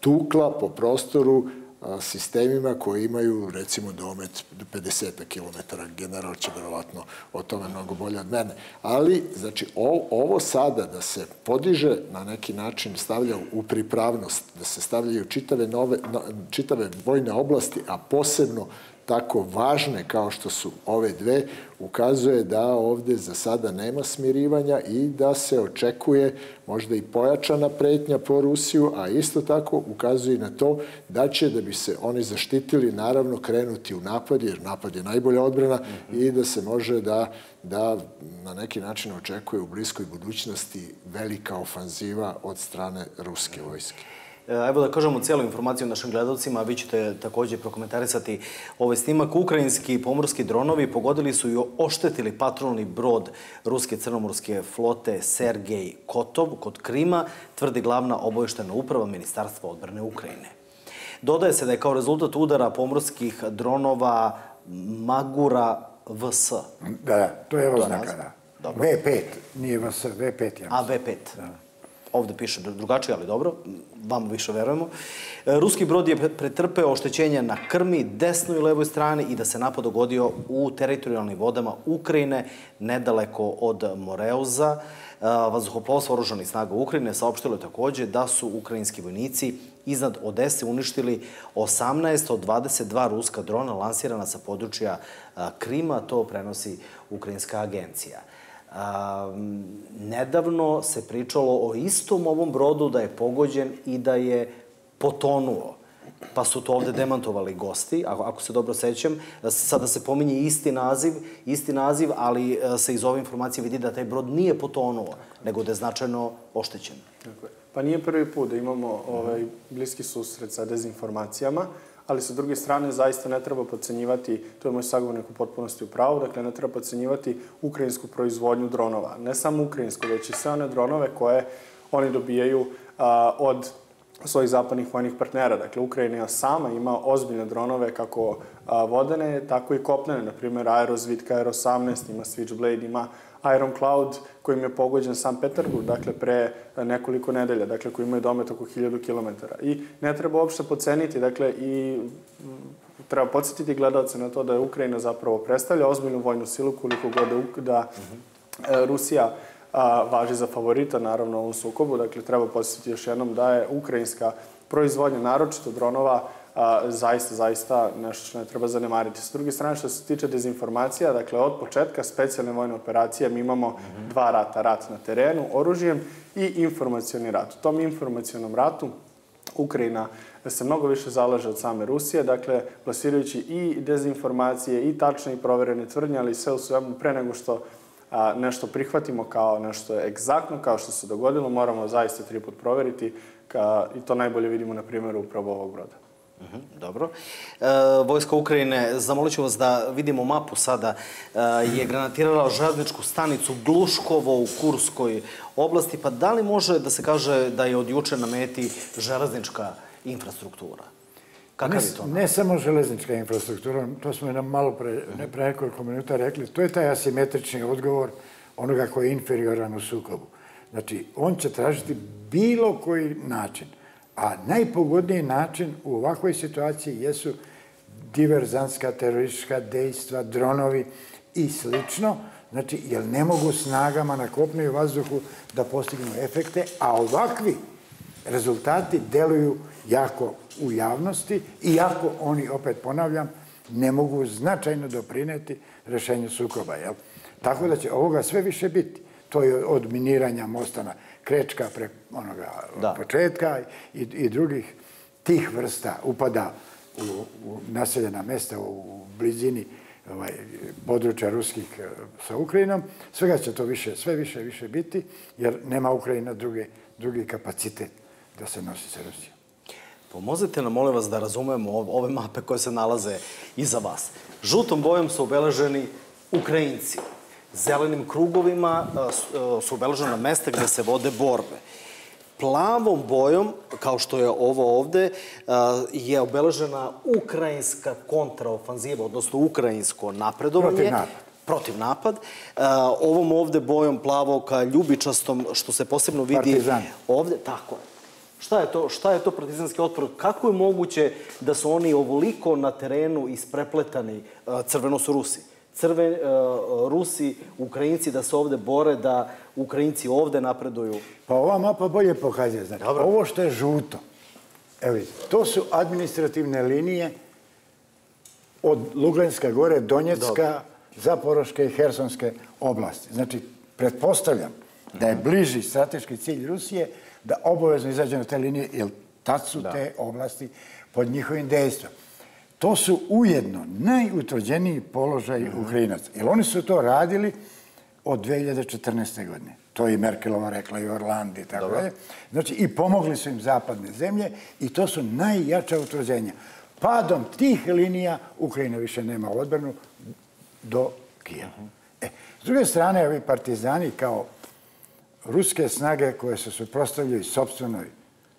tukla po prostoru a, sistemima koji imaju, recimo, domet 50 km. General će verovatno o tome mnogo bolje od mene. Ali, znači, o, ovo sada da se podiže na neki način, stavlja u pripravnost, da se stavljaju čitave, nove, no, čitave vojne oblasti, a posebno tako važne kao što su ove dve, ukazuje da ovde za sada nema smirivanja i da se očekuje možda i pojačana pretnja po Rusiju, a isto tako ukazuje na to da će, da bi se oni zaštitili, naravno krenuti u napad, jer napad je najbolja odbrana mm -hmm. i da se može da, da na neki način očekuje u bliskoj budućnosti velika ofanziva od strane ruske vojske. E, evo da kažemo cijelu informaciju našim gledalcima, vi ćete takođe prokomentarisati ovaj snimak. Ukrajinski pomorski dronovi pogodili su i oštetili patrolni brod ruske crnomorske flote Sergej Kotov kod Krima, tvrdi glavna oboještena uprava Ministarstva odbrane Ukrajine. Dodaje se da je kao rezultat udara pomorskih dronova Magura VS. Da, da, to je oznaka, da. Dobro. V5, nije VS, V5 ja A, V5. Da. Ovde piše drugačije, ali dobro, vam više verujemo. E, ruski brod je pretrpeo oštećenja na krmi, desnoj i levoj strani i da se napad dogodio u teritorijalnim vodama Ukrajine, nedaleko od Moreuza. E, vazduhoplovstvo oružanih snaga Ukrajine saopštilo je takođe da su ukrajinski vojnici iznad Odese uništili 18 od 22 ruska drona lansirana sa područja e, Krima, to prenosi Ukrajinska agencija. Nedavno se pričalo o istom ovom brodu da je pogođen i da je potonuo. Pa su to ovde demantovali gosti, ako, ako se dobro sećam. Sada se pominje isti naziv, isti naziv, ali e, se iz ove informacije vidi da taj brod nije potonuo, nego da je značajno oštećen. Tako je. Pa nije prvi put da imamo ovaj, bliski susret sa dezinformacijama ali sa druge strane zaista ne treba podcenjivati, to je moj sagovornik u potpunosti u pravu, dakle ne treba podcenjivati ukrajinsku proizvodnju dronova. Ne samo ukrajinsku, već i sve one dronove koje oni dobijaju a, od svojih zapadnih vojnih partnera. Dakle, Ukrajina sama ima ozbiljne dronove kako a, vodene, tako i kopnene. Naprimer, Aerosvit KR-18 ima Switchblade, ima Iron Cloud kojim je pogođen San Peterburg, dakle pre nekoliko nedelja, dakle koji imaju domet oko 1000 km. I ne treba uopšte poceniti, dakle i treba podsjetiti gledalce na to da je Ukrajina zapravo predstavlja ozbiljnu vojnu silu koliko god da, da Rusija a, važi za favorita naravno u sukobu. Dakle, treba podsjetiti još jednom da je ukrajinska proizvodnja, naročito dronova, a, zaista, zaista nešto što ne treba zanemariti. S druge strane, što se tiče dezinformacija, dakle, od početka specijalne vojne operacije mi imamo dva rata. Rat na terenu, oružjem i informacioni rat. U tom informacionom ratu Ukrajina se mnogo više zalaže od same Rusije, dakle, plasirajući i dezinformacije i tačne i proverene tvrdnje, ali sve u svemu pre nego što a, nešto prihvatimo kao nešto je egzaktno, kao što se dogodilo, moramo zaista tri put proveriti ka, i to najbolje vidimo na primjeru upravo ovog broda. Mhm, dobro. E, Vojska Ukrajine, zamolit ću vas da vidimo mapu sada, e, je granatirala železničku stanicu Gluškovo u Kurskoj oblasti. Pa da li može da se kaže da je od juče na meti železnička infrastruktura? Kakav ne, je to? ne samo železnička infrastruktura, to smo nam malo pre, ne pre nekoliko minuta rekli, to je taj asimetrični odgovor onoga koji je inferioran u sukobu. Znači, on će tražiti bilo koji način, a najpogodniji način u ovakvoj situaciji jesu diverzanska teroristička dejstva, dronovi i slično, znači, jer ne mogu snagama na kopnu i vazduhu da postignu efekte, a ovakvi rezultati deluju jako u javnosti, iako oni, opet ponavljam, ne mogu značajno doprineti rešenju sukoba. Jel? Tako da će ovoga sve više biti. To je od miniranja mosta na Krečka pre onoga da. početka i, i drugih tih vrsta upada u, u naseljena mesta u blizini ovaj, područja ruskih eh, sa Ukrajinom. Svega će to više, sve više više biti, jer nema Ukrajina druge, drugi kapacitet da se nosi sa Rusijom. Pomozite nam, molim vas, da razumemo ove mape koje se nalaze iza vas. Žutom bojom su obeleženi Ukrajinci. Zelenim krugovima su obeležena mesta gde se vode borbe. Plavom bojom, kao što je ovo ovde, je obeležena ukrajinska kontraofanziva, odnosno ukrajinsko napredovanje. Protiv napad. Protiv napad. Ovom ovde bojom plavo ka ljubičastom, što se posebno vidi... Partizan. Ovde, tako je. Šta je to, šta je to partizanski otpor? Kako je moguće da su oni ovoliko na terenu isprepletani? Crveno su Rusi. Crve, Rusi, Ukrajinci da se ovde bore, da Ukrajinci ovde napreduju? Pa ova mapa bolje pokazuje. Znači, Dobro. ovo što je žuto, evo vidite, to su administrativne linije od Luglenska gore, Donjecka, Dobro. Zaporoške i Hersonske oblasti. Znači, pretpostavljam da je bliži strateški cilj Rusije da obavezno izađe na te linije, jer tad su da. te oblasti pod njihovim dejstvom. To su ujedno najutvrđeniji položaj mm. Ukrajinaca. Jer oni su to radili od 2014. godine. To je i Merkelova rekla i Orlandi i tako dalje. Znači, i pomogli su im zapadne zemlje i to su najjača utvrđenja. Padom tih linija Ukrajina više nema odbranu do Kijeva. -hmm. e, s druge strane, ovi partizani kao ruske snage koje se suprostavljaju sobstvenoj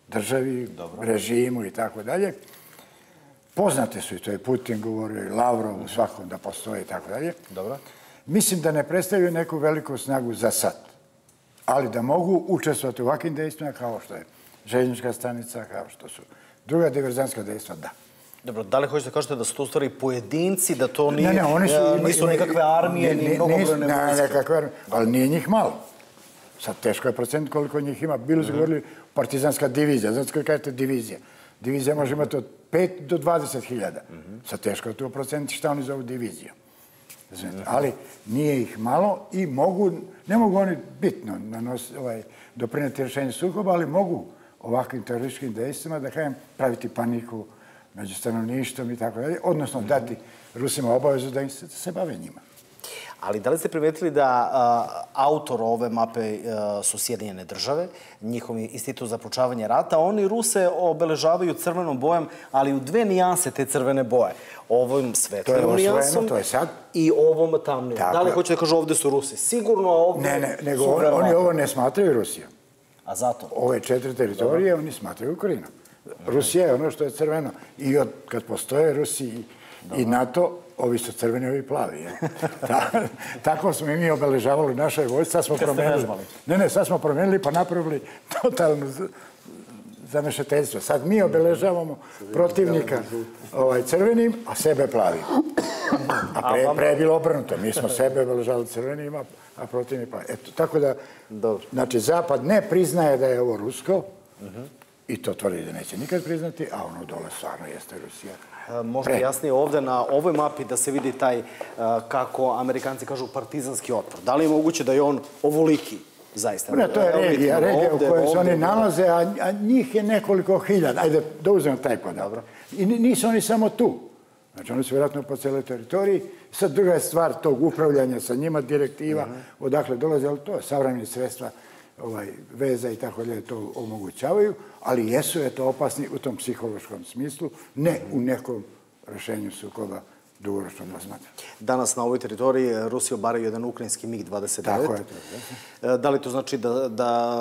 državi, Dobro. režimu i tako dalje, poznate su i to je Putin govorio i Lavrov u svakom da postoje i tako dalje. Dobro. Mislim da ne predstavljaju neku veliku snagu za sad, ali da mogu učestvovati u ovakvim dejstvima kao što je željeznička stanica, kao što su druga diverzanska dejstva, da. Dobro, da li hoćete da kažete da su to u stvari pojedinci, da to nije, ne, ne, oni su, e, nisu nekakve armije, ni mnogobrojne vojske? Ne, nekakve armije, ali nije njih malo. Sad teško je procent koliko njih ima. Bili su govorili partizanska divizija. Znate kada kažete divizija? Divizija može imati od 5 do 20 hiljada. Sad teško je to procenti šta oni zovu divizijom. Znate, ali nije ih malo i mogu, ne mogu oni bitno nanos, ovaj, doprineti rešenju sukoba, ali mogu ovakvim terorističkim dejstvima, da kažem, praviti paniku među stanovništvom i tako dalje, odnosno dati Rusima obavezu da se, se bave njima. Ali da li ste primetili da a, autor ove mape a, su Sjedinjene države, njihov institut za proučavanje rata, oni Ruse obeležavaju crvenom bojem, ali u dve nijanse te crvene boje. Ovom svetlenom nijansom to je sad. i ovom tamnim. Tako. Da li hoće da kažu ovde su Rusi? Sigurno ovde Ne, ne, nego on, oni ovo ne smatraju Rusijom. A zato? Ove četiri teritorije oni smatraju Ukrajinom. Rusija je ono što je crveno. I od kad postoje I, i NATO, ovi su crveni, ovi plavi. Je. Ta, tako smo i mi obeležavali našoj vojci, sad smo promenili. Ne, ne, sad smo promenili pa napravili totalno zamešateljstvo. Sad mi obeležavamo protivnika ovaj, crvenim, a sebe plavim. A pre, pre je bilo obrnuto. Mi smo sebe obeležavali crvenim, a protivnik plavim. Eto, tako da, Dobro. znači, Zapad ne priznaje da je ovo rusko, uh -huh. i to tvrdi da neće nikad priznati, a ono dole stvarno jeste Rusija. E, Možda Pre. jasnije ovde na ovoj mapi da se vidi taj, e, kako amerikanci kažu, partizanski otpor. Da li je moguće da je on ovoliki zaista? Ne, to je regija, regija u kojoj se oni nalaze, a, a njih je nekoliko hiljada. Ajde, da uzmem taj podatak. I ni- nisu oni samo tu. Znači, oni su vjerojatno po celoj teritoriji. Sad druga je stvar tog upravljanja sa njima, direktiva, odakle dolaze, ali to je savremeni sredstva ovaj, veza i tako dalje to omogućavaju, ali jesu je to opasni u tom psihološkom smislu, ne u nekom rešenju sukoba dugoročno posmatra. Danas na ovoj teritoriji Rusi obaraju jedan ukrajinski MiG-29. Tako je to. E, Da li to znači da, da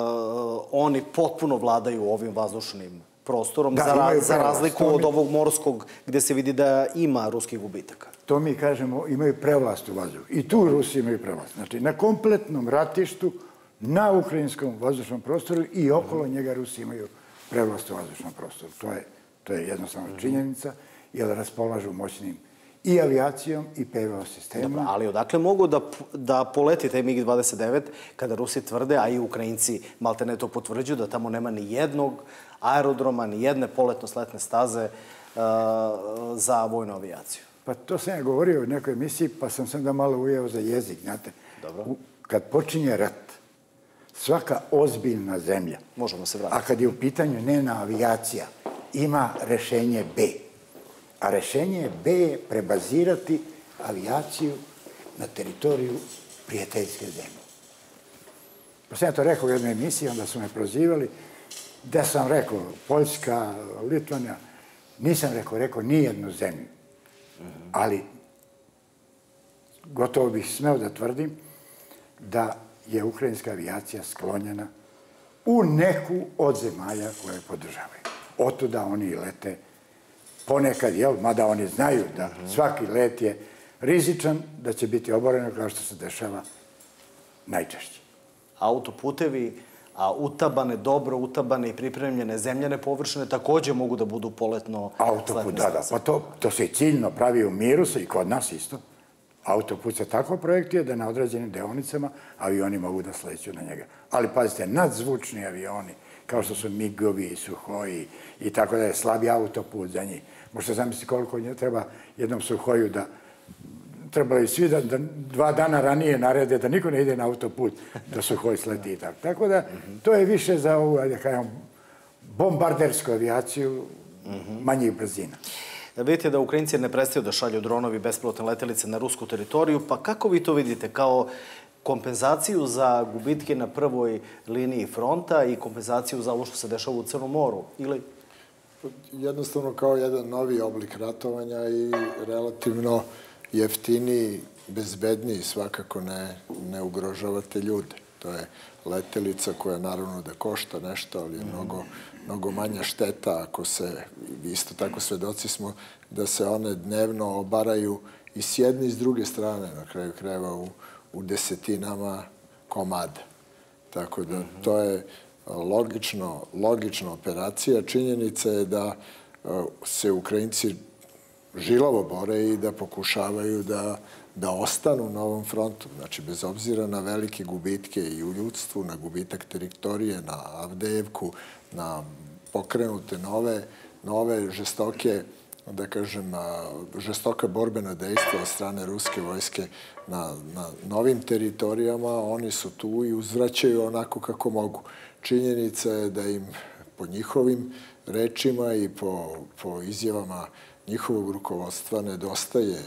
oni potpuno vladaju ovim vazdušnim prostorom, Da, za, ra- za razliku to mi- od ovog morskog gde se vidi da ima ruskih gubitaka? To mi kažemo, imaju prevlast u vazduhu. I tu Rusi imaju prevlast. Znači, na kompletnom ratištu, na ukrajinskom vazdušnom prostoru i okolo njega Rusi imaju prevlast u vazdušnom prostoru. To je, to je jednostavno činjenica, jer raspolažu moćnim i avijacijom i PVO sistemom. Dobro, ali odakle mogu da, da poleti taj MiG-29 kada Rusi tvrde, a i Ukrajinci malte ne to potvrđuju, da tamo nema ni jednog aerodroma, ni jedne poletno-sletne staze uh, za vojnu avijaciju? Pa to sam ja govorio u nekoj emisiji, pa sam se onda malo ujeo za jezik, znate. Dobro. U, kad počinje rat, svaka ozbiljna zemlja, Možemo se a vratiti. kad je u pitanju njena avijacija, ima rešenje B. A rešenje B je prebazirati avijaciju na teritoriju prijateljske zemlje. Pa sam ja to rekao u jednoj emisiji, onda su me prozivali, da sam rekao Poljska, Litvanija, nisam rekao, rekao nijednu zemlju. Ali gotovo bih smeo da tvrdim da je ukrajinska avijacija sklonjena u neku od zemalja koje je podržavaju. Otuda oni lete ponekad, jel, mada oni znaju da svaki let je rizičan, da će biti oboreno kao što se dešava najčešće. Autoputevi, a utabane, dobro utabane i pripremljene zemljane površine takođe mogu da budu poletno Autoput, da, da, pa to, to se i ciljno pravi u miru se i kod nas isto. Autoput se tako projektuje da na određenim deonicama avioni mogu da sleću na njega. Ali pazite, nadzvučni avioni, kao što su MIG-ovi i Suhoji i tako da je slabi autoput za njih. Možete zamisliti koliko nje treba jednom Suhoju da trebali svi da, da dva dana ranije narede da niko ne ide na autoput da Suhoj sleti i tako. Tako da to je više za ovu, da kažem, bombardersku avijaciju manjih brzina. Vidite da Ukrajinci ne prestaju da šalju dronovi bespilotne letelice na rusku teritoriju, pa kako vi to vidite kao kompenzaciju za gubitke na prvoj liniji fronta i kompenzaciju za ovo što se dešava u Crnom moru? Ili jednostavno kao jedan novi oblik ratovanja i relativno jeftiniji, bezbedniji, svakako ne, ne ugrožavate ljude. To je letelica koja naravno da košta nešto, ali je mnogo, mnogo manja šteta ako se, isto tako svedoci smo, da se one dnevno obaraju i s jedne i s druge strane, na kraju krajeva u, u desetinama komada. Tako da to je logično, logična operacija. Činjenica je da se Ukrajinci žilavo bore i da pokušavaju da, da ostanu na ovom frontu. Znači, bez obzira na velike gubitke i u ljudstvu, na gubitak teritorije, na Avdejevku, na pokrenute nove, nove žestoke da kažem, žestoka borbena dejstva od strane ruske vojske na, na novim teritorijama, oni su tu i uzvraćaju onako kako mogu. Činjenica je da im po njihovim rečima i po, po izjavama njihovog rukovodstva nedostaje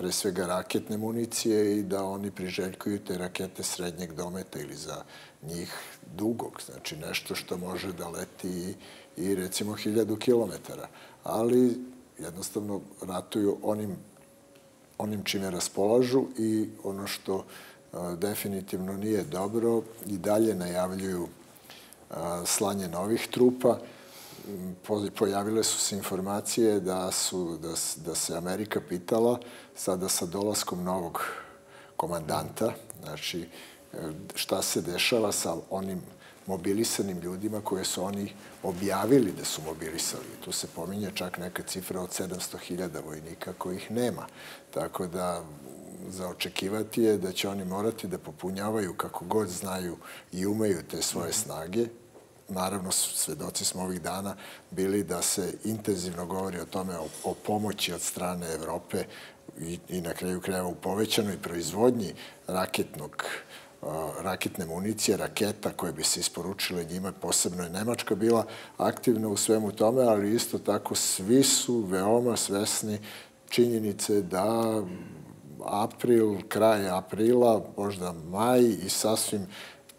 pre svega raketne municije i da oni priželjkuju te rakete srednjeg dometa ili za njih dugog, znači nešto što može da leti i, i recimo hiljadu kilometara. Ali jednostavno ratuju onim, onim čime raspolažu i ono što a, definitivno nije dobro i dalje najavljuju a, slanje novih trupa. Pojavile su se informacije da, su, da, da se Amerika pitala sada sa dolaskom novog komandanta, znači e, šta se dešava sa onim mobilisanim ljudima koje su oni objavili da su mobilisali. Tu se pominje čak neka cifra od 700.000 vojnika kojih nema. Tako da za očekivati je da će oni morati da popunjavaju kako god znaju i umeju te svoje snage naravno svedoci smo ovih dana bili da se intenzivno govori o tome, o, o pomoći od strane Evrope i, i na kraju krajeva u povećanoj proizvodnji raketnog raketne municije, raketa koje bi se isporučile njima, posebno je Nemačka bila aktivna u svemu tome, ali isto tako svi su veoma svesni činjenice da april, kraj aprila, možda maj i sasvim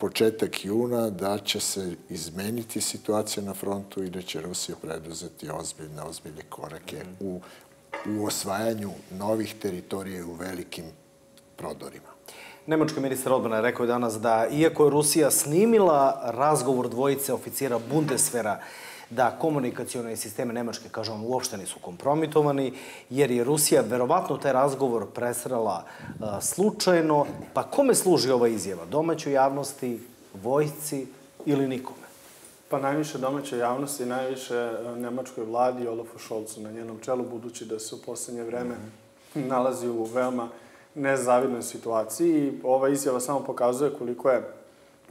početak juna da će se izmeniti situacija na frontu i da će Rusija preduzeti ozbiljne, ozbiljne korake u, u osvajanju novih teritorija u velikim prodorima. Nemački ministar odbrana je rekao danas da, iako je Rusija snimila razgovor dvojice oficira Bundesvera, da komunikacione sisteme Nemačke, kaže on, uopšte nisu kompromitovani, jer je Rusija verovatno taj razgovor presrela uh, slučajno. Pa kome služi ova izjava? Domaćoj javnosti, vojsci ili nikome? Pa najviše domaćoj javnosti, najviše nemačkoj vladi Olafu Šolcu na njenom čelu, budući da se u poslednje vreme nalazi u veoma nezavidnoj situaciji i ova izjava samo pokazuje koliko je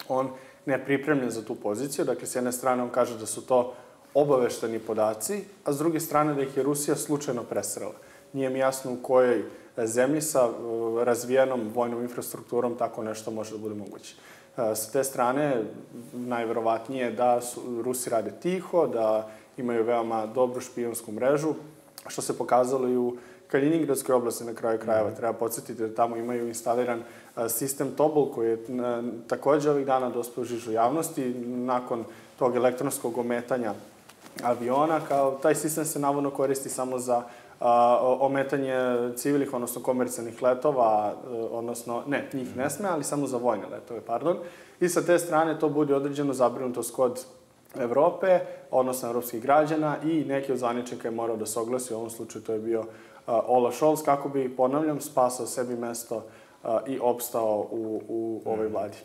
on nepripremljen za tu poziciju. Dakle, s jedne strane on kaže da su to obavešteni podaci, a s druge strane da ih je Rusija slučajno presrela. Nije mi jasno u kojoj zemlji sa uh, razvijenom vojnom infrastrukturom tako nešto može da bude moguće. Uh, sa te strane, najverovatnije da su, Rusi rade tiho, da imaju veoma dobru špijonsku mrežu, što se pokazalo i u Kaliningradskoj oblasti na kraju krajeva. Mhm. Treba podsjetiti da tamo imaju instaliran sistem Tobol koji je takođe ovih dana dospio u žižu javnosti nakon tog elektronskog ometanja aviona. Kao, taj sistem se navodno koristi samo za a, ometanje civilih, odnosno komercijalnih letova, odnosno, ne, njih ne sme, ali samo za vojne letove, pardon. I sa te strane to budi određeno zabrinutost kod Evrope, odnosno evropskih građana i neki od zvaničnika je morao da se oglasi, u ovom slučaju to je bio Ola Scholz, kako bi, ponavljam, spasao sebi mesto i opstao u, u ovoj mhm. vladi.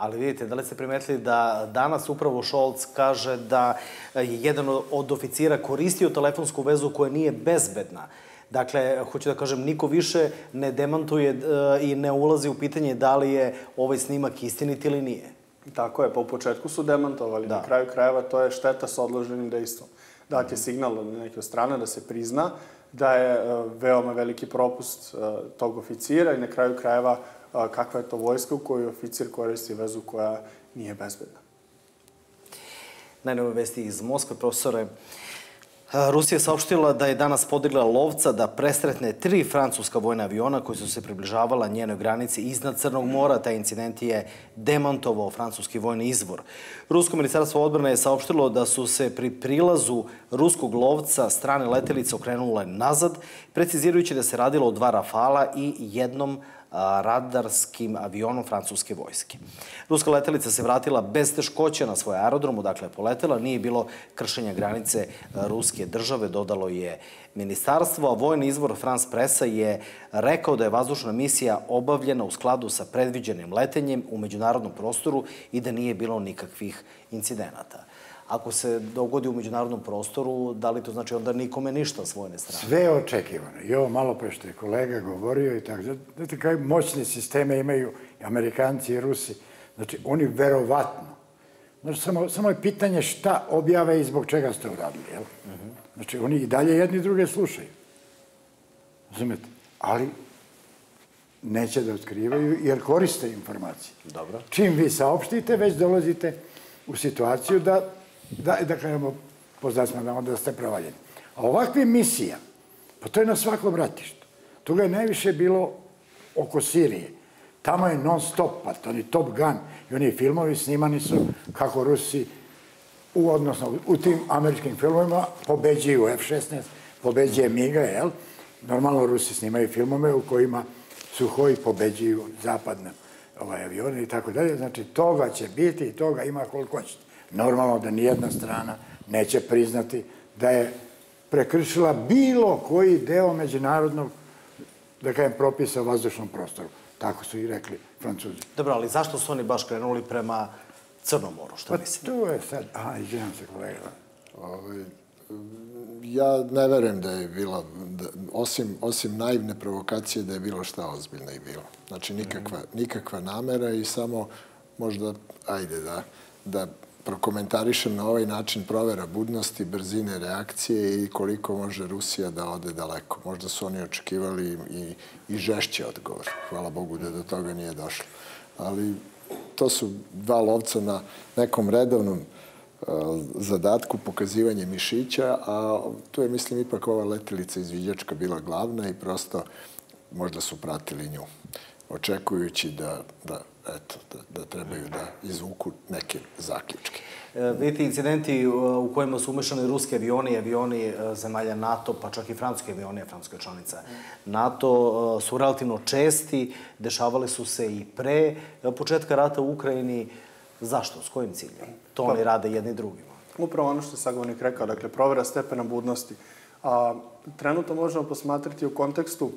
Ali vidite, da li ste primetili da danas upravo Scholz kaže da je jedan od oficira koristio telefonsku vezu koja nije bezbedna. Dakle, hoću da kažem, niko više ne demantuje e, i ne ulazi u pitanje da li je ovaj snimak istinit ili nije. Tako je, pa u početku su demantovali. Da. Na kraju krajeva to je šteta sa odloženim dejstvom. Dat je signal od neke strane da se prizna da je e, veoma veliki propust e, tog oficira i na kraju krajeva kakva je to vojska u kojoj oficir koristi vezu koja nije bezbedna. Najnove vesti iz Moskve, profesore. Rusija je saopštila da je danas podigla lovca da presretne tri francuska vojna aviona koji su se približavala njenoj granici iznad Crnog mora. Taj incident je demontovao francuski vojni izvor. Rusko ministarstvo odbrane je saopštilo da su se pri prilazu ruskog lovca strane letelice okrenule nazad, precizirajući da se radilo o dva Rafala i jednom radarskim avionom francuske vojske. Ruska letelica se vratila bez teškoća na svoj aerodrom, dakle je poletela, nije bilo kršenja granice ruske države, dodalo je ministarstvo, a vojni izvor France Pressa je rekao da je vazdušna misija obavljena u skladu sa predviđenim letenjem u međunarodnom prostoru i da nije bilo nikakvih incidenata ako se dogodi u međunarodnom prostoru, da li to znači onda nikome ništa s vojne strane? Sve je očekivano. I ovo malo pre što je kolega govorio i tako. Znate kaj moćne sisteme imaju i Amerikanci i Rusi. Znači, oni verovatno. Znači, samo, samo je pitanje šta objave i zbog čega ste uradili, jel? Uh -huh. Znači, oni i dalje jedni druge slušaju. Razumete? Ali neće da otkrivaju jer koriste informacije. Dobro. Čim vi saopštite, već dolazite u situaciju da da, da kažemo, poznat da onda ste provaljeni. A ovakve misija, pa to je na svakom ratištu. Toga je najviše bilo oko Sirije. Tamo je non stop, pa to ni Top Gun i oni filmovi snimani su kako Rusi u, odnosno, u tim američkim filmovima pobeđuju F-16, pobeđuje Miga, jel? Normalno Rusi snimaju filmove u kojima Suhoj pobeđuju zapadne ovaj, avione i tako dalje. Znači, toga će biti i toga ima koliko ćete. Normalno da nijedna strana neće priznati da je prekršila bilo koji deo međunarodnog, da kajem, propisa o vazdušnom prostoru. Tako su i rekli francuzi. Dobro, ali zašto su oni baš krenuli prema Crnom moru, što pa mislite? Pa tu je sad, aha, izvinjam se kolega. Ovaj, ja ne verujem da je bila, da, osim, osim naivne provokacije, da je bilo šta ozbiljno i bilo. Znači, nikakva, nikakva namera i samo možda, ajde, da, da prokomentarišem na ovaj način provera budnosti, brzine reakcije i koliko može Rusija da ode daleko. Možda su oni očekivali i, i žešće odgovor. Hvala Bogu da do toga nije došlo. Ali to su dva lovca na nekom redovnom zadatku pokazivanje mišića, a tu je, mislim, ipak ova letelica izviđačka bila glavna i prosto možda su pratili nju, očekujući da, da eto, da, da trebaju da izvuku neke zaključke. E, vidite, incidenti u kojima su umešani ruski avioni, avioni e, zemalja NATO, pa čak i francuski avioni, francuska članica NATO, e, su relativno česti, dešavali su se i pre početka rata u Ukrajini. Zašto? S kojim ciljem? To oni pa- rade jedni drugima. Upravo ono što je sagovornik rekao, dakle, provera stepena budnosti. A, trenutno možemo posmatrati u kontekstu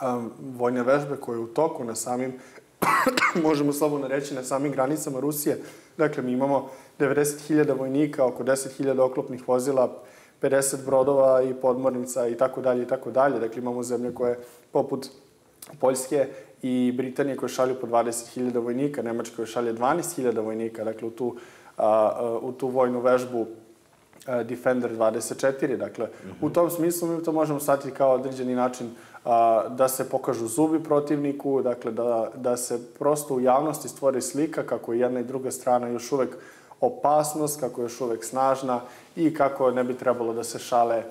a, vojne vežbe koje je u toku na samim možemo slobodno reći, na samim granicama Rusije. Dakle, mi imamo 90.000 vojnika, oko 10.000 oklopnih vozila, 50 brodova i podmornica i tako dalje i tako dalje. Dakle, imamo zemlje koje, poput Poljske i Britanije, koje šalju po 20.000 vojnika, Nemačka koje šalje 12.000 vojnika, dakle, u tu, a, u tu vojnu vežbu Defender 24. Dakle, mm -hmm. u tom smislu mi to možemo stati kao određeni način a, da se pokažu zubi protivniku, dakle da, da se prosto u javnosti stvori slika kako je jedna i druga strana još uvek opasnost, kako je još uvek snažna i kako ne bi trebalo da se šale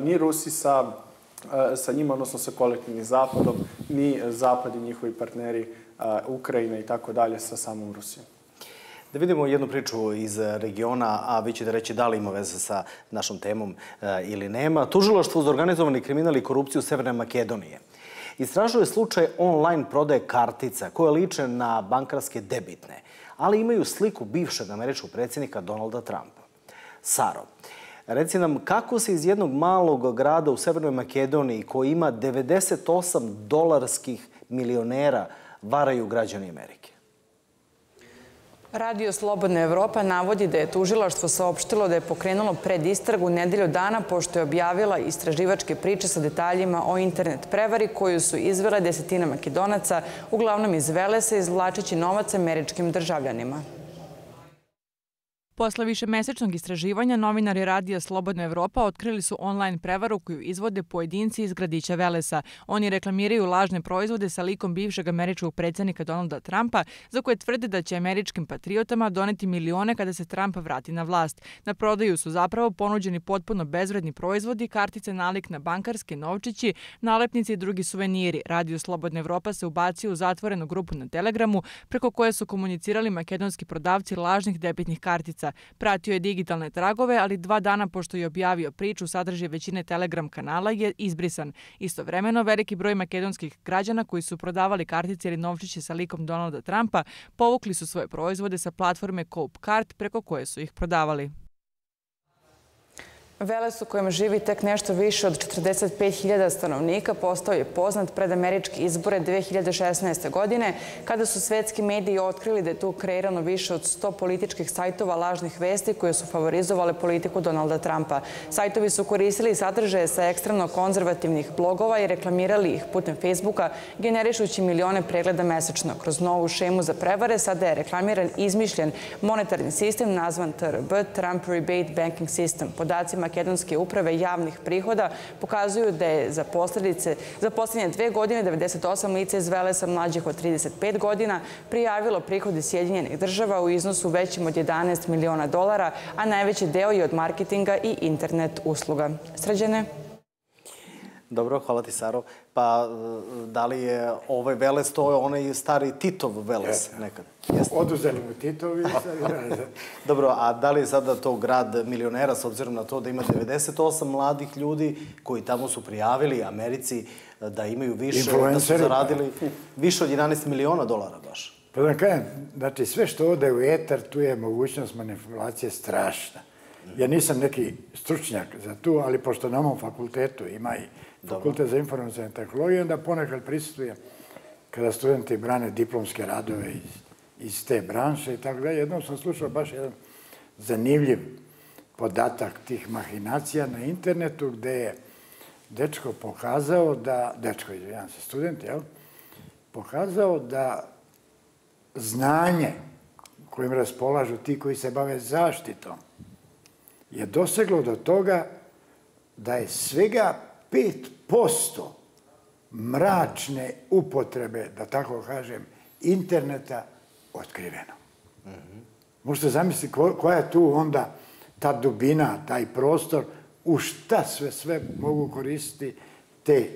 ni Rusi sa, sa njima, odnosno sa kolektivnim Zapadom, ni Zapad i njihovi partneri Ukrajine i tako dalje sa samom Rusijom. Da vidimo jednu priču iz regiona, a vi ćete reći da li ima veze sa našom temom e, ili nema. Tužilaštvo za organizovani kriminal i korupciju Severne Makedonije istražuje slučaj online prodaje kartica koje liče na bankarske debitne, ali imaju sliku bivšeg američkog predsjednika Donalda Trumpa. Saro, reci nam kako se iz jednog malog grada u Severnoj Makedoniji koji ima 98 dolarskih milionera varaju građani Amerike? Radio Slobodna Evropa navodi da je tužilaštvo saopštilo da je pokrenulo predistragu nedelju dana pošto je objavila istraživačke priče sa detaljima o internet prevari koju su izvele desetina makedonaca, uglavnom iz Velesa, izvlačeći novac američkim državljanima. Posle višemesečnog istraživanja, novinari Radija Slobodna Evropa otkrili su online prevaru koju izvode pojedinci iz gradića Velesa. Oni reklamiraju lažne proizvode sa likom bivšeg američkog predsednika Donalda Trumpa, za koje tvrde da će američkim patriotama doneti milione kada se Trump vrati na vlast. Na prodaju su zapravo ponuđeni potpuno bezvredni proizvodi, kartice nalik na bankarske novčići, nalepnice i drugi suveniri. Radio Slobodna Evropa se ubacio u zatvorenu grupu na Telegramu, preko koje su komunicirali makedonski prodavci lažnih debitnih kartica Đilaσα. Pratio je digitalne tragove, ali dva dana pošto je objavio priču sadrže većine Telegram kanala je izbrisan. Istovremeno, veliki broj makedonskih građana koji su prodavali kartice ili novčiće sa likom Donalda Trumpa povukli su svoje proizvode sa platforme Cope Card preko koje su ih prodavali. Veles u kojem živi tek nešto više od 45.000 stanovnika postao je poznat pred američke izbore 2016. godine, kada su svetski mediji otkrili da je tu kreirano više od 100 političkih sajtova lažnih vesti koje su favorizovale politiku Donalda Trumpa. Sajtovi su koristili sadržaje sa ekstremno konzervativnih blogova i reklamirali ih putem Facebooka, generišući milione pregleda mesečno. Kroz novu šemu za prevare sada je reklamiran izmišljen monetarni sistem nazvan TRB, Trump Rebate Banking System. Podacima Makedonske uprave javnih prihoda pokazuju da je za posledice, za poslednje dve godine 98 lice iz Velesa mlađih od 35 godina prijavilo prihode Sjedinjenih država u iznosu većim od 11 miliona dolara, a najveći deo je od marketinga i internet usluga. Sređene? Dobro, hvala ti, Saro. Pa, da li je ovaj Veles, to je onaj stari Titov Veles nekad? Jeste. Oduzeli mu Titovi. Dobro, a da li je sada to grad milionera, s obzirom na to da ima 98 mladih ljudi koji tamo su prijavili Americi da imaju više, da su zaradili više od 11 miliona dolara baš? Pa da kajem, znači sve što ode u etar, tu je mogućnost manipulacije strašna. Ja nisam neki stručnjak za tu, ali pošto na mom fakultetu ima i fakultet za informacijne tehnologije, onda ponekad prisutuje kada studenti brane diplomske radove iz, iz te branše i tako dalje. Jednom sam slušao baš jedan zanimljiv podatak tih mahinacija na internetu gde je dečko pokazao da, dečko, izvijem se, student, jel, pokazao da znanje kojim raspolažu ti koji se bave zaštitom, je doseglo do toga da je svega 5% mračne upotrebe, da tako kažem, interneta otkriveno. Možete zamisliti koja je tu onda ta dubina, taj prostor, u šta sve sve mogu koristiti te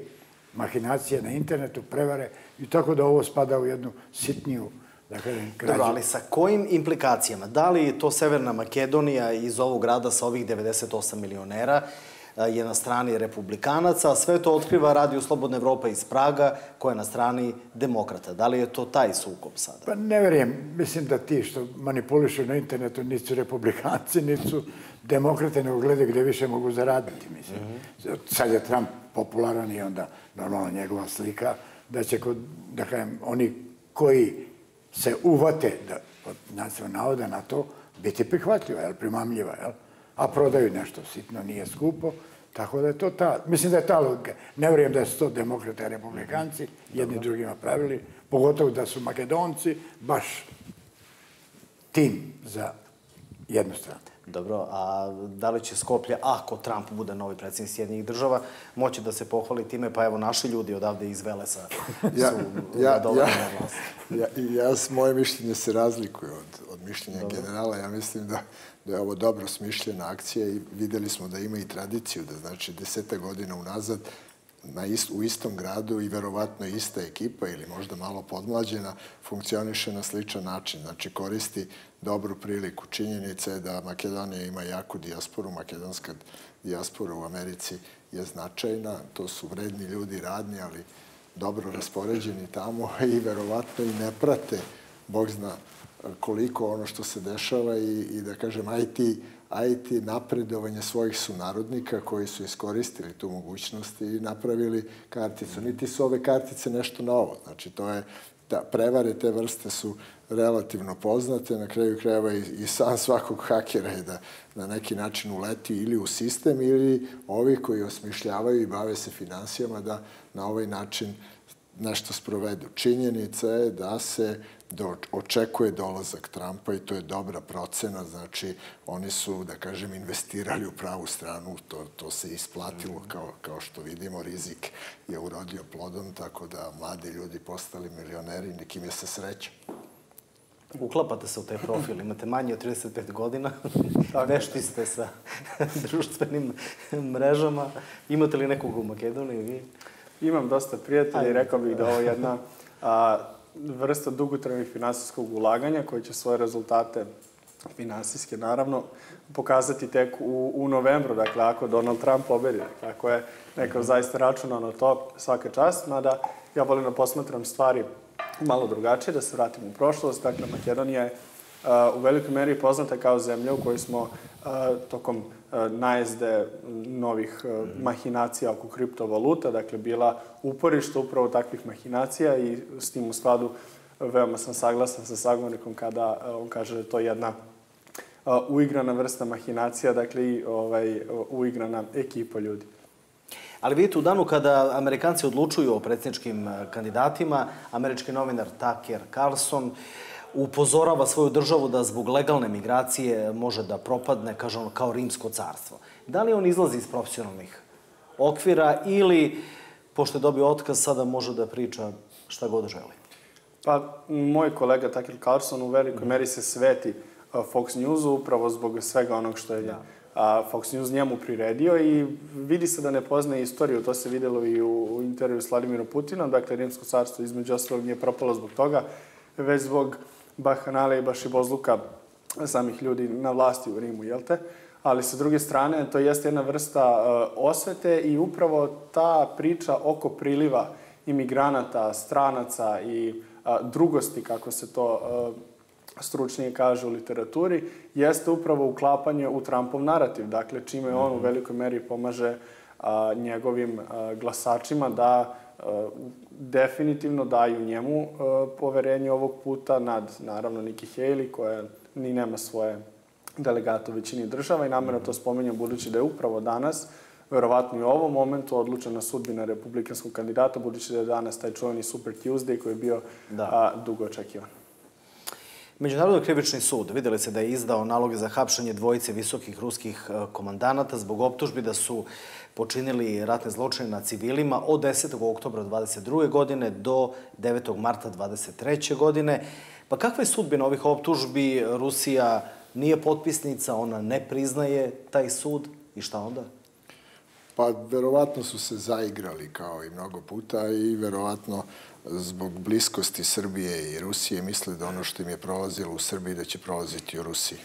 mahinacije na internetu, prevare i tako da ovo spada u jednu sitniju da kažem, krađu. Dobro, ali sa kojim implikacijama? Da li to Severna Makedonija iz ovog grada sa ovih 98 milionera je na strani republikanaca, a sve to otkriva Radio Slobodna Evropa iz Praga, koja je na strani demokrata. Da li je to taj sukob sada? Pa ne verujem. Mislim da ti što manipulišu na internetu nisu republikanci, nisu demokrate, nego gledaju gde više mogu zaraditi, mislim. Mm -hmm. Sad je Trump popularan i onda normalno njegova slika da će kod, da kažem, oni koji se uvate, da, od nacionalna navoda na to, biti prihvatljiva, jel, primamljiva, jel? a prodaju nešto sitno, nije skupo. Tako da je to ta, mislim da je ta logika. Ne vjerujem da su to demokrate i republikanci, jedni Dobro. drugima pravili, pogotovo da su makedonci baš tim za jednu stranu. Dobro, a da li će Skoplje, ako Trump bude novi predsjednik Sjedinjih država, moći da se pohvali time, pa evo naši ljudi odavde iz Velesa ja, su ja, ja, ja, ja, moje mišljenje se razlikuje od, od mišljenja Dobro. generala. Ja mislim da da je ovo dobro smišljena akcija i videli smo da ima i tradiciju, da znači deseta godina unazad na ist, u istom gradu i verovatno ista ekipa ili možda malo podmlađena funkcioniše na sličan način. Znači koristi dobru priliku. Činjenica je da Makedonija ima jaku dijasporu, makedonska dijaspora u Americi je značajna, to su vredni ljudi, radni, ali dobro raspoređeni tamo i verovatno i ne prate, Bog zna koliko ono što se dešava i, i da kažem IT, IT napredovanje svojih sunarodnika koji su iskoristili tu mogućnost i napravili karticu. Niti su ove kartice nešto novo. Znači, to je, da, prevare te vrste su relativno poznate, na kraju krajeva i, i sam svakog hakera je da na neki način uleti ili u sistem ili ovi koji osmišljavaju i bave se financijama da na ovaj način nešto sprovedu. Činjenica je da se da očekuje dolazak Trumpa i to je dobra procena, znači oni su, da kažem, investirali u pravu stranu, to, to se isplatilo mhm. kao, kao što vidimo, rizik je urodio plodom, tako da mladi ljudi postali milioneri, nekim je se sreća. Uklapate se u taj profil, imate manje od 35 godina, vešti ste sa društvenim mrežama. Imate li nekog u Makedoniji vi? Imam dosta prijatelja i rekao bih da ovo je jedna a, vrsta dugotrajnih finansijskog ulaganja koji će svoje rezultate finansijske, naravno, pokazati tek u, u novembru, dakle, ako Donald Trump pobedi. Dakle, ako je neko zaista računao na to svaka čast, mada ja volim da posmatram stvari malo drugačije, da se vratim u prošlost. Dakle, Makedonija je uh, u velikoj meri poznata kao zemlja u kojoj smo tokom najezde novih mahinacija oko kriptovaluta, dakle bila uporište upravo takvih mahinacija i s tim u skladu veoma sam saglasan sa sagovornikom kada on kaže da je to jedna uigrana vrsta mahinacija, dakle i ovaj, uigrana ekipa ljudi. Ali vidite, u danu kada Amerikanci odlučuju o predsjedničkim kandidatima, američki novinar Tucker Carlson upozorava svoju državu da zbog legalne migracije može da propadne, kaže on, kao rimsko carstvo. Da li on izlazi iz profesionalnih okvira ili, pošto je dobio otkaz, sada može da priča šta god želi? Pa, moj kolega Tucker Carlson u velikoj meri se sveti Fox Newsu upravo zbog svega onog što je da. Fox News njemu priredio i vidi se da ne poznaje istoriju. To se videlo i u, u intervju s Vladimirom Putinom. Dakle, Rimsko carstvo između ostalog nije propalo zbog toga, već zbog Bahanale i Bašibozluka samih ljudi na vlasti u Rimu, jel te? Ali sa druge strane, to jeste jedna vrsta uh, osvete i upravo ta priča oko priliva imigranata, stranaca i uh, drugosti, kako se to uh, stručnije kaže u literaturi, jeste upravo uklapanje u Trumpov narativ. Dakle, čime on u mhm. velikoj meri pomaže a, njegovim a, glasačima da definitivno daju njemu poverenje ovog puta nad, naravno, Nikki Haley, koja ni nema svoje delegate u većini država i namjerno to spomenjam budući da je upravo danas, verovatno i u ovom momentu, odlučena sudbina republikanskog kandidata, budući da je danas taj čuveni Super Tuesday koji je bio da. a, dugo očekivan. Međunarodni krivični sud videli se da je izdao naloge za hapšanje dvojice visokih ruskih e, komandanata zbog optužbi da su počinili ratne zločine na civilima od 10. oktobra 22. godine do 9. marta 23. godine. Pa kakva je sudbina ovih optužbi? Rusija nije potpisnica, ona ne priznaje taj sud i šta onda? Pa, verovatno su se zaigrali kao i mnogo puta i verovatno zbog bliskosti Srbije i Rusije misle da ono što im je prolazilo u Srbiji da će prolaziti u Rusiji.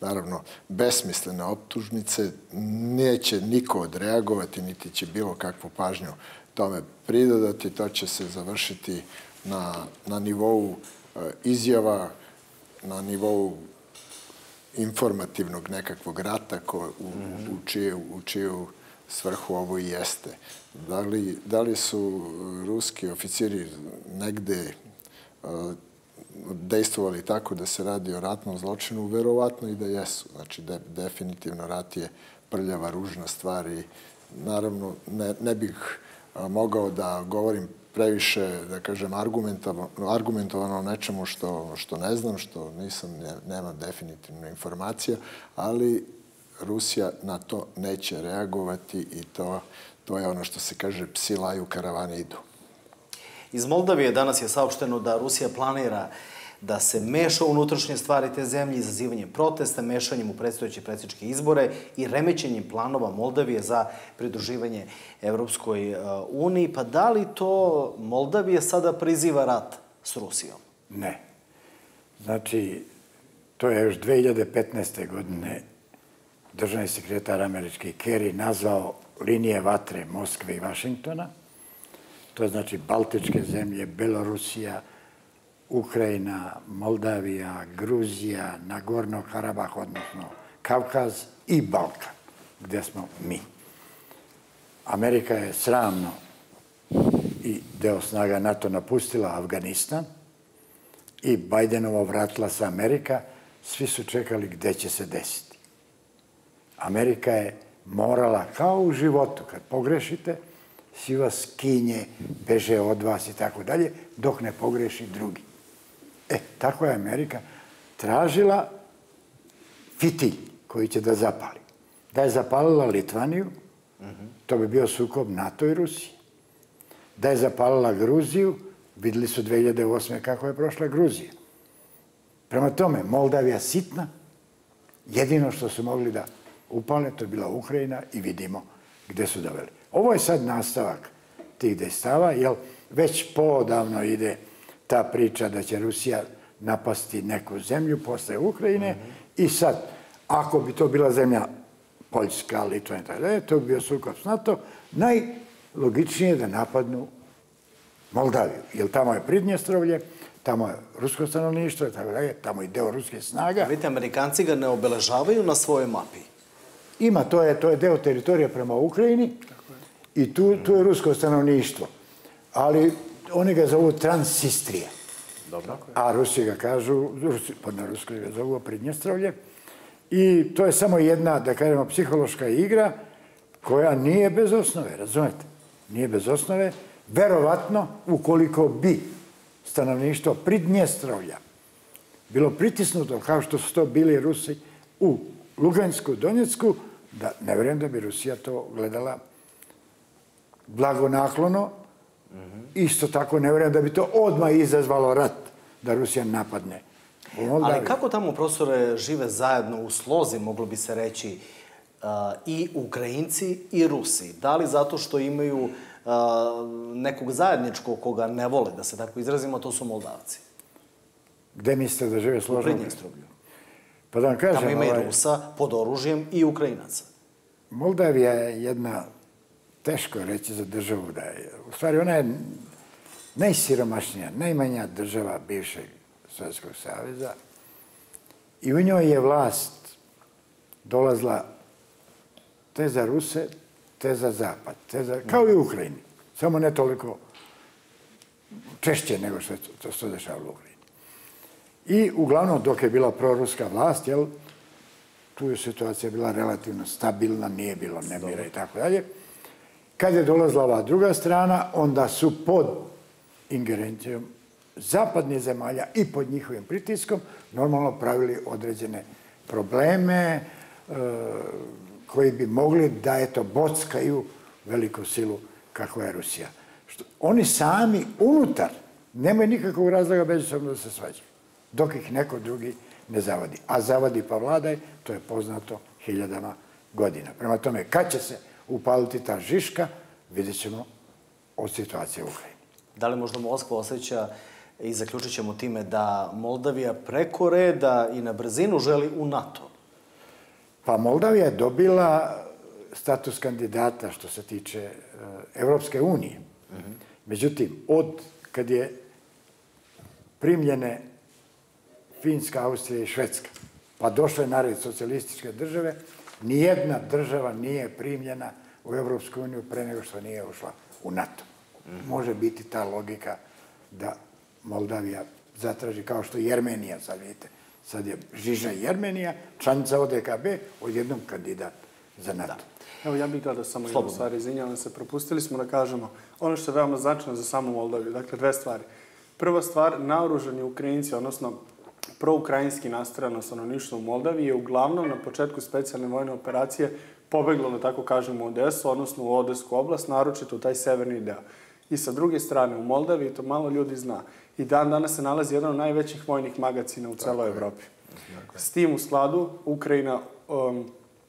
Naravno, besmislene optužnice neće niko odreagovati, niti će bilo kakvu pažnju tome pridodati. To će se završiti na, na nivou e, izjava, na nivou informativnog nekakvog rata ko, u, u, čiju, u čiju svrhu ovo i jeste. Da li, da li su ruski oficiri negde uh, dejstvovali tako da se radi o ratnom zločinu? Verovatno i da jesu. Znači, de, definitivno rat je prljava, ružna stvar i naravno ne, ne bih uh, mogao da govorim previše, da kažem, argumentovano, argumentovano o nečemu što, što ne znam, što nisam, ne, nemam informacija, ali Rusija na to neće reagovati i to, to je ono što se kaže psi laju, karavane idu. Iz Moldavije danas je saopšteno da Rusija planira da se meša u unutrašnje stvari te zemlje, izazivanjem protesta, mešanjem u predstojeće predsjedničke izbore i remećenjem planova Moldavije za pridruživanje Evropskoj uh, uniji. Pa da li to Moldavije sada priziva rat s Rusijom? Ne. Znači, to je još 2015. godine državni sekretar američki Kerry nazvao linije vatre Moskve i Vašingtona. To je znači Baltičke zemlje, Belorusija, Ukrajina, Moldavija, Gruzija, Nagorno Karabah, odnosno Kavkaz i Balkan, gde smo mi. Amerika je sramno i deo snaga NATO napustila Afganistan i Bajdenovo vratila se Amerika, svi su čekali gde će se desiti. Amerika je morala, kao u životu, kad pogrešite, svi vas kinje, beže od vas i tako dalje, dok ne pogreši drugi. E, tako je Amerika tražila fitilj koji će da zapali. Da je zapalila Litvaniju, to bi bio sukob NATO i Rusije. Da je zapalila Gruziju, videli su 2008. kako je prošla Gruzija. Prema tome, Moldavija sitna, jedino što su mogli da upale, to je bila Ukrajina i vidimo gde su doveli. Ovo je sad nastavak tih destava, jer već poodavno ide ta priča da će Rusija napasti neku zemlju posle Ukrajine mm -hmm. i sad, ako bi to bila zemlja Poljska, Litva i tako dalje, to bi bio sukob s NATO, najlogičnije je da napadnu Moldaviju, jer tamo je Pridnjestrovlje, tamo je rusko stanovništvo tako tamo je deo ruske snaga. Vidite, Amerikanci ga ne obeležavaju na svojoj mapi. Ima, to je, to je deo teritorija prema Ukrajini i tu, tu je rusko stanovništvo. Ali oni ga zovu Transistrija. Dobro. A Rusi ga kažu, Rusi, pa na ruskoj ga zovu Pridnjestrovlje. I to je samo jedna, da kažemo, psihološka igra koja nije bez osnove, razumete? Nije bez osnove. Verovatno, ukoliko bi stanovništvo Pridnjestrovlja bilo pritisnuto, kao što su to bili Rusi u Lugansku, Donjecku, da ne vjerujem da bi Rusija to gledala blagonaklono. Mm -hmm. Isto tako ne vjerujem da bi to odmah izazvalo rat, da Rusija napadne. Ali kako tamo, profesore, žive zajedno u slozi, moglo bi se reći, uh, i Ukrajinci i Rusi? Da li zato što imaju uh, nekog zajedničkog koga ne vole, da se tako izrazimo, to su Moldavci? Gde mislite da žive složno? U Pridnjestrublju. Pa da vam kažem... Tamo ima ovaj, i Rusa pod oružjem i Ukrajinaca. Moldavija je jedna, teško reći za državu da je, u stvari ona je najsiromašnija, najmanja država bivšeg Sovjetskog saveza i u njoj je vlast dolazla te za Ruse, te za Zapad, te za, kao i u Ukrajini. Samo ne toliko češće nego što to se dešavalo u Ukrajini. I uglavnom dok je bila proruska vlast, jel, tu je situacija bila relativno stabilna, nije bilo nemira i tako dalje. Kad je dolazila ova druga strana, onda su pod ingerencijom zapadnih zemalja i pod njihovim pritiskom normalno pravili određene probleme e, koji bi mogli da eto bockaju veliku silu kakva je Rusija. Što, oni sami unutar nemaju nikakvog razloga međusobno da se svađaju, dok ih neko drugi ne zavadi. A zavadi pa vladaj, to je poznato hiljadama godina. Prema tome, kad će se upaliti ta žiška, vidjet ćemo od situacije u Ukrajini. Da li možda Moskva osjeća i zaključit ćemo time da Moldavija preko reda i na brzinu želi u NATO? Pa Moldavija je dobila status kandidata što se tiče e, Evropske unije. Međutim, od kad je primljene Finska, Austrija i Švedska, pa došle na red socijalističke države, nijedna država nije primljena u Evropsku uniju pre nego što nije ušla u NATO. Može biti ta logika da Moldavija zatraži, kao što Jermenija, sad vidite, sad je Žiža Jermenija, članica ODKB, odjednom kandidat za NATO. Da. Evo, ja bih gledao samo jednu stvar, izvinjavam se, propustili smo da kažemo ono što je veoma značajno za samu Moldaviju, dakle dve stvari. Prva stvar, naoružani Ukrajinci, odnosno proukrajinski nastrojeno stanovništvo u Moldaviji je uglavnom na početku specijalne vojne operacije pobeglo, da tako kažemo, u Odesu, odnosno u Odesku oblast, naročito u taj severni deo. I sa druge strane, u Moldaviji, to malo ljudi zna, i dan danas se nalazi jedan od najvećih vojnih magacina u celoj Evropi. S tim u skladu, Ukrajina um,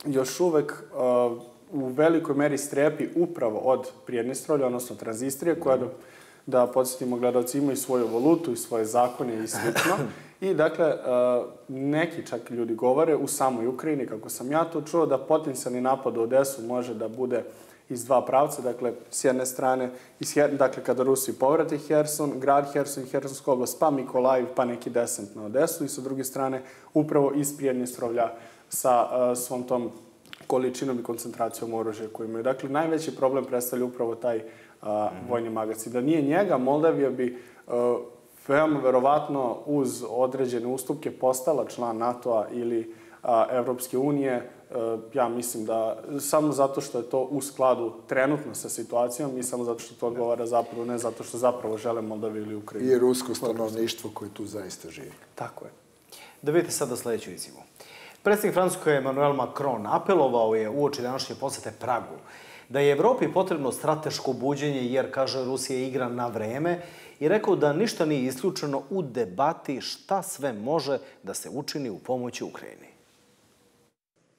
još uvek uh, u velikoj meri strepi upravo od Prijednistrolja, odnosno Tranzistrije, koja, da, da podsjetimo gledalci, imaju svoju valutu i svoje zakone i slično. I dakle, uh, neki čak ljudi govore u samoj Ukrajini, kako sam ja to čuo, da potencijalni napad u Odesu može da bude iz dva pravca, dakle, s jedne strane, iz, dakle, kada Rusi povrati Herson, grad Herson i Hersonska oblast, pa Mikolajiv, pa neki desant na Odesu, i sa druge strane, upravo iz Prijednjestrovlja sa uh, svom tom količinom i koncentracijom oružja koju imaju. Dakle, najveći problem predstavlja upravo taj uh, vojni magac. I da nije njega, Moldavija bi uh, veoma verovatno uz određene ustupke postala član NATO-a ili a, Evropske unije, e, ja mislim da samo zato što je to u skladu trenutno sa situacijom i samo zato što to odgovara zapravo, ne zato što zapravo žele Moldaviju ili Ukrajinu. I rusko stanovništvo koje tu zaista živi. Tako je. Da vidite sada sledeću izjavu. Predsednik Francuske Emmanuel Macron apelovao je uoči današnje posete Pragu da je Evropi potrebno strateško buđenje jer, kaže, Rusija igra na vreme i rekao da ništa nije isključeno u debati šta sve može da se učini u pomoći Ukrajini.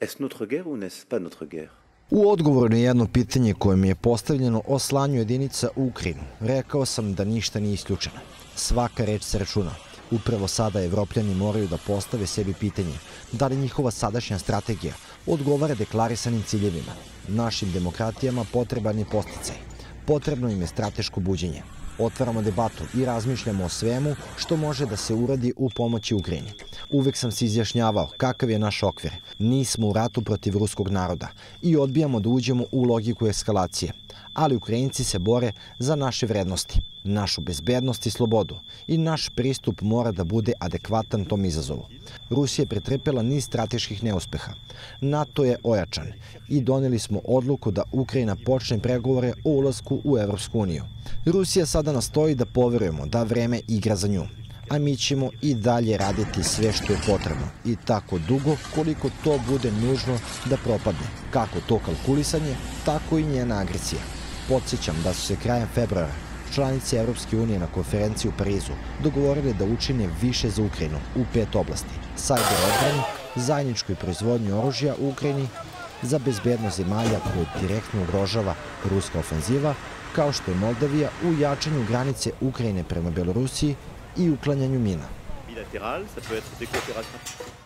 Est-ce notre guerre ou n'est-ce pas notre guerre U odgovoru na jedno pitanje koje mi je postavljeno o slanju jedinica u Ukrajinu, rekao sam da ništa nije isključeno. Svaka reč se računa. Upravo sada evropljani moraju da postave sebi pitanje da li njihova sadašnja strategija odgovara deklarisanim ciljevima. Našim demokratijama potreban je posticaj. Potrebno im je strateško buđenje otvaramo debatu i razmišljamo o svemu što može da se uradi u pomoći Ukrajini. Uvek sam se izjašnjavao kakav je naš okvir. Nismo u ratu protiv ruskog naroda i odbijamo da uđemo u logiku eskalacije. Ali Ukrajinci se bore za naše vrednosti, našu bezbednost i slobodu i naš pristup mora da bude adekvatan tom izazovu. Rusija je pretrpela niz strateških neuspeha. NATO je ojačan i doneli smo odluku da Ukrajina počne pregovore o ulasku u Evropsku uniju. Rusija sada nastoji da poverujemo da vreme igra za nju, a mi ćemo i dalje raditi sve što je potrebno i tako dugo koliko to bude nužno da propadne, kako to kalkulisanje, tako i njena agresija. Podsećam da su se krajem februara članice Evropske unije na konferenciji u Parizu dogovorile da učine više za Ukrajinu u pet oblasti. Sajber odbrani, zajedničkoj proizvodnji oružja u Ukrajini, za bezbednost zemalja koju direktno ugrožava ruska ofenziva, kao što je Moldavija u jačanju granice Ukrajine prema Belorusiji i uklanjanju mina. Bilatéral, ça peut être.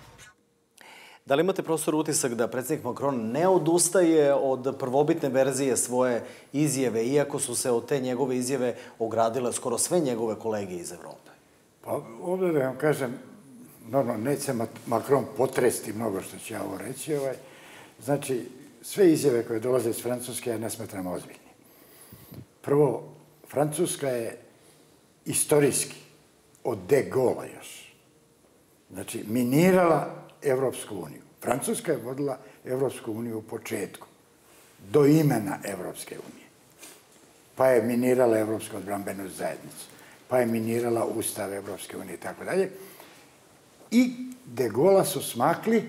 Da li imate profesor utisak da predsednik Macron ne odustaje od prvobitne verzije svoje izjave, iako su se od te njegove izjave ogradile skoro sve njegove kolege iz Evrope? Pa ovde da vam kažem, normalno neće Macron potresti mnogo što će ja ovo reći. Ovaj. Znači, sve izjave koje dolaze iz Francuske ja ne smatram ozbiljni. Prvo, Francuska je istorijski od de Gaulle još. Znači, minirala Evropsku uniju. Francuska je vodila Evropsku uniju u početku, do imena Evropske unije. Pa je minirala Evropsku odbrambenu zajednicu. pa je minirala Ustav Evropske unije i tako dalje. I De Gola su smakli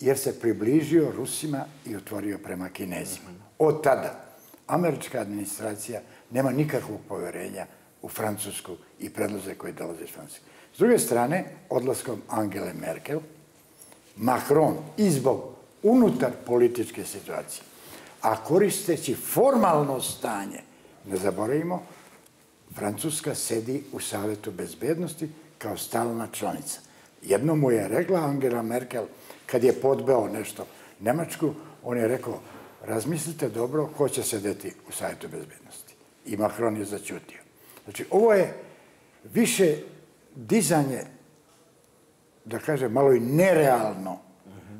jer se približio Rusima i otvorio prema Kinezima. Od tada američka administracija nema nikakvog poverenja u Francusku i predloze koje dolaze iz Francuske. S druge strane, odlaskom Angele Merkel, Macron i zbog unutar političke situacije, a koristeći formalno stanje, ne zaboravimo, Francuska sedi u Savetu bezbednosti kao stalna članica. Jedno mu je rekla Angela Merkel, kad je podbeo nešto Nemačku, on je rekao, razmislite dobro ko će sedeti u Savetu bezbednosti. I Macron je začutio. Znači, ovo je više dizanje, da kažem, malo i nerealno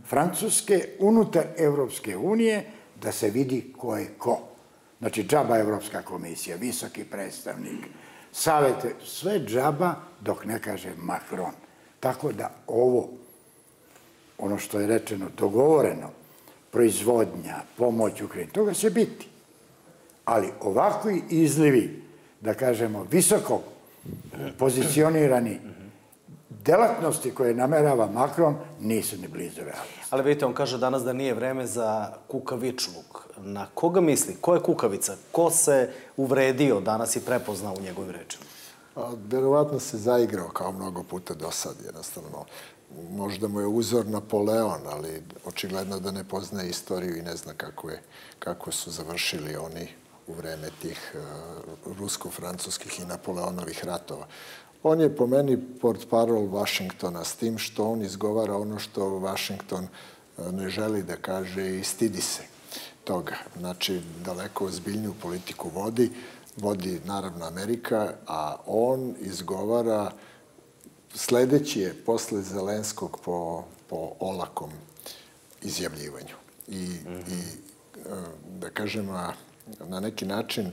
Francuske unutar Evropske unije da se vidi ko je ko. Znači, džaba Evropska komisija, visoki predstavnik, savete, sve džaba dok ne kaže Macron. Tako da ovo, ono što je rečeno, dogovoreno, proizvodnja, pomoć Ukrajini, toga će biti. Ali ovakvi izlivi, da kažemo, visoko pozicionirani delatnosti koje namerava Macron nisu ni blizu realnosti. Ali vidite, on kaže danas da nije vreme za kukavičluk. Na koga misli? Ko je kukavica? Ko se uvredio danas i prepoznao u njegovim rečima? A, verovatno se zaigrao kao mnogo puta do sad, jednostavno. Možda mu je uzor Napoleon, ali očigledno da ne poznaje istoriju i ne zna kako, je, kako su završili oni u vreme tih uh, rusko-francuskih i Napoleonovih ratova. On je po meni port parol Vašingtona s tim što on izgovara ono što Vašington uh, ne želi da kaže i stidi se toga. Znači, daleko ozbiljniju politiku vodi, vodi naravno Amerika, a on izgovara sledeći je posle Zelenskog po, po olakom izjavljivanju. I, mm -hmm. i da kažem, na neki način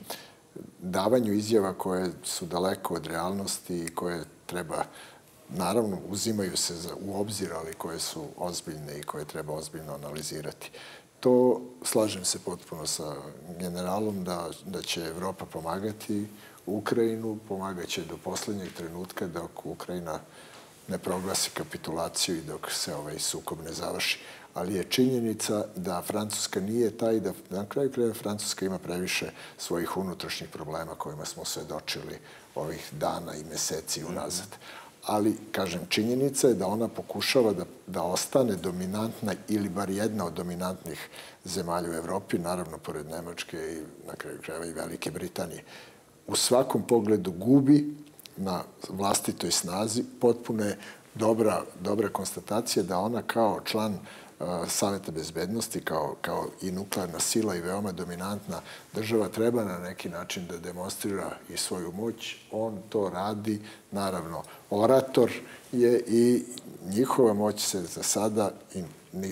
davanju izjava koje su daleko od realnosti i koje treba naravno uzimaju se za, u obzir, ali koje su ozbiljne i koje treba ozbiljno analizirati. To slažem se potpuno sa generalom da, da će Evropa pomagati Ukrajinu, pomagaće do poslednjeg trenutka dok Ukrajina ne proglasi kapitulaciju i dok se ovaj sukob ne završi ali je činjenica da Francuska nije taj, da na kraju kraja Francuska ima previše svojih unutrašnjih problema kojima smo svedočili ovih dana i meseci unazad. Ali, kažem, činjenica je da ona pokušava da, da ostane dominantna ili bar jedna od dominantnih zemalja u Evropi, naravno pored Nemačke i na kraju krajeva i Velike Britanije. U svakom pogledu gubi na vlastitoj snazi, potpuno je dobra, dobra konstatacija da ona kao član Saveta bezbednosti kao, kao i nuklearna sila i veoma dominantna država treba na neki način da demonstrira i svoju moć. On to radi, naravno, orator je i njihova moć se za sada i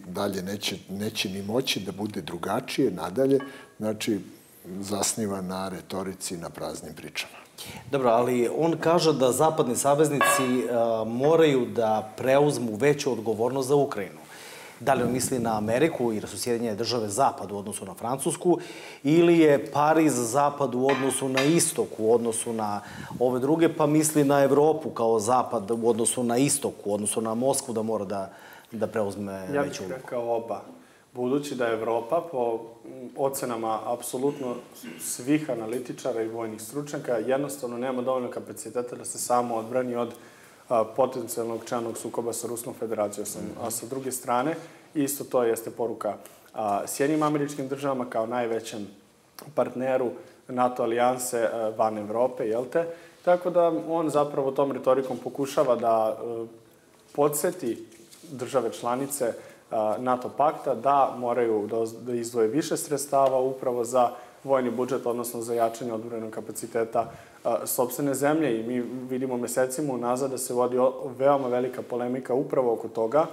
dalje neće, neće ni moći da bude drugačije nadalje, znači zasniva na retorici, na praznim pričama. Dobro, ali on kaže da zapadni saveznici moraju da preuzmu veću odgovornost za Ukrajinu. Da li on misli na Ameriku jer su Sjedinjene države zapad u odnosu na Francusku ili je Pariz zapad u odnosu na istok u odnosu na ove druge, pa misli na Evropu kao zapad u odnosu na istok, u odnosu na Moskvu da mora da, da preuzme ja veću ulogu. Ja bih rekao oba. Budući da je Evropa po ocenama apsolutno svih analitičara i vojnih stručnjaka jednostavno nema dovoljno kapaciteta da se samo odbrani od potencijalnog čanog sukoba sa Ruskom federacijom. A sa druge strane, isto to jeste poruka Sjednjim američkim državama kao najvećem partneru NATO alijanse van Evrope, jel te? Tako da on zapravo tom retorikom pokušava da podsjeti države članice NATO pakta da moraju da izdvoje više sredstava upravo za vojni budžet, odnosno za jačanje odbrojenog kapaciteta sobstvene zemlje i mi vidimo mesecima unazad da se vodi veoma velika polemika upravo oko toga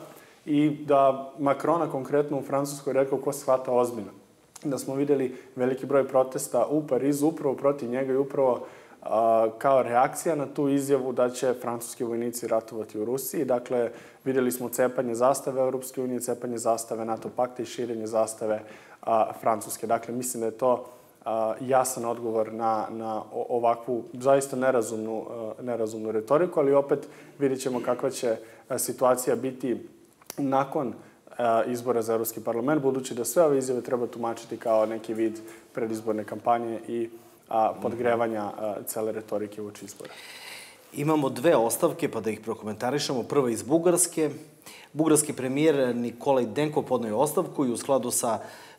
i da Makrona konkretno u Francuskoj rekao ko shvata ozbiljno. Da smo videli veliki broj protesta u Parizu upravo protiv njega i upravo a, kao reakcija na tu izjavu da će francuski vojnici ratovati u Rusiji. Dakle, videli smo cepanje zastave Europske unije, cepanje zastave NATO pakta i širenje zastave a, Francuske. Dakle, mislim da je to jasan odgovor na, na ovakvu zaista nerazumnu, nerazumnu retoriku, ali opet vidjet ćemo kakva će situacija biti nakon izbora za Evropski parlament, budući da sve ove izjave treba tumačiti kao neki vid predizborne kampanje i podgrevanja cele retorike uoči izbora. Imamo dve ostavke, pa da ih prokomentarišemo. Prva iz Bugarske. Bugarski premijer Nikolaj Denko podnoje ostavku i u skladu sa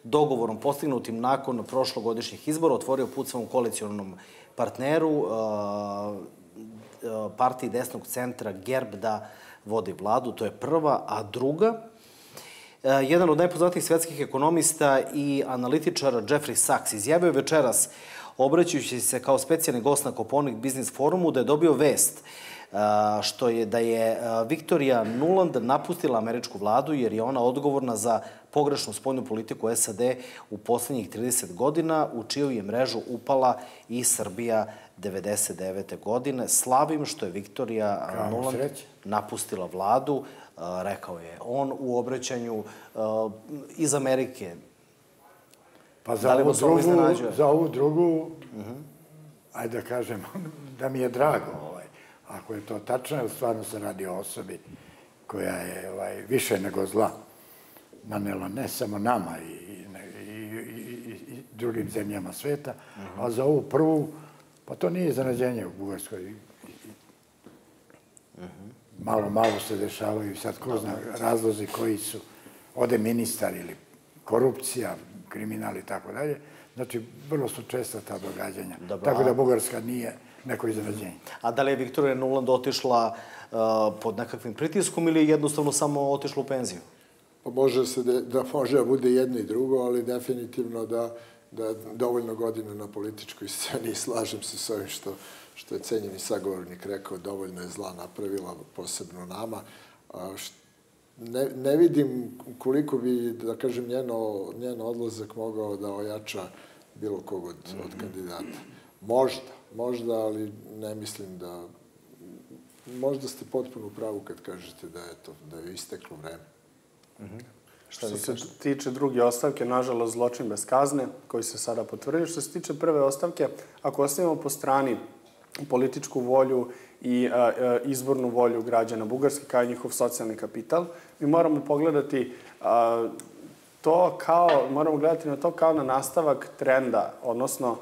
dogovorom postignutim nakon prošlogodišnjih izbora otvorio put svom koalicijonom partneru, partiji desnog centra GERB da vodi vladu. To je prva. A druga, jedan od najpoznatijih svetskih ekonomista i analitičara Jeffrey Sachs izjavio večeras obraćajući se kao specijalni gost na Koponik Business Forumu, da je dobio vest što je da je Viktorija Nuland napustila američku vladu jer je ona odgovorna za pogrešnu spoljnu politiku SAD u poslednjih 30 godina, u čiju je mrežu upala i Srbija 99. godine. Slavim što je Viktorija Nuland napustila vladu, rekao je on u obraćanju iz Amerike. Pa za, da ovu drugu, za ovu drugu, uh -huh. ajde da kažem, da mi je drago, ako je to tačno, jer stvarno se radi o osobi koja je ovaj, više nego zla nanela ne samo nama i, i, i, i drugim zemljama sveta, uh -huh. a za ovu prvu, pa to nije iznenađenje u Bugarskoj. Uh -huh. Malo, malo se dešavaju sad ko zna razlozi koji su. Ode ministar ili korupcija, kriminal i tako dalje. Znači, vrlo su česta ta događanja. Dobro, tako da Bugarska nije neko izrađenje. A da li je Viktorija Nuland otišla uh, pod nekakvim pritiskom ili je jednostavno samo otišla u penziju? Pa može se da, da može da bude jedno i drugo, ali definitivno da, da dovoljno godina na političkoj sceni slažem se s ovim što, što je cenjeni sagovornik rekao, dovoljno je zla napravila, posebno nama. Ne, ne vidim koliko bi, da kažem, njeno, njeno odlazak mogao da ojača bilo kog od, mm -hmm. od kandidata. Možda, možda, ali ne mislim da... Možda ste potpuno u pravu kad kažete da je to, da je isteklo vreme. Mm -hmm. Šta što se tiče druge ostavke, nažalost, zločin bez kazne, koji se sada potvrdio. Što se tiče prve ostavke, ako ostavimo po strani političku volju i a, a, izbornu volju građana Bugarske kao i njihov socijalni kapital. Mi moramo pogledati a, to kao, moramo gledati na to kao na nastavak trenda, odnosno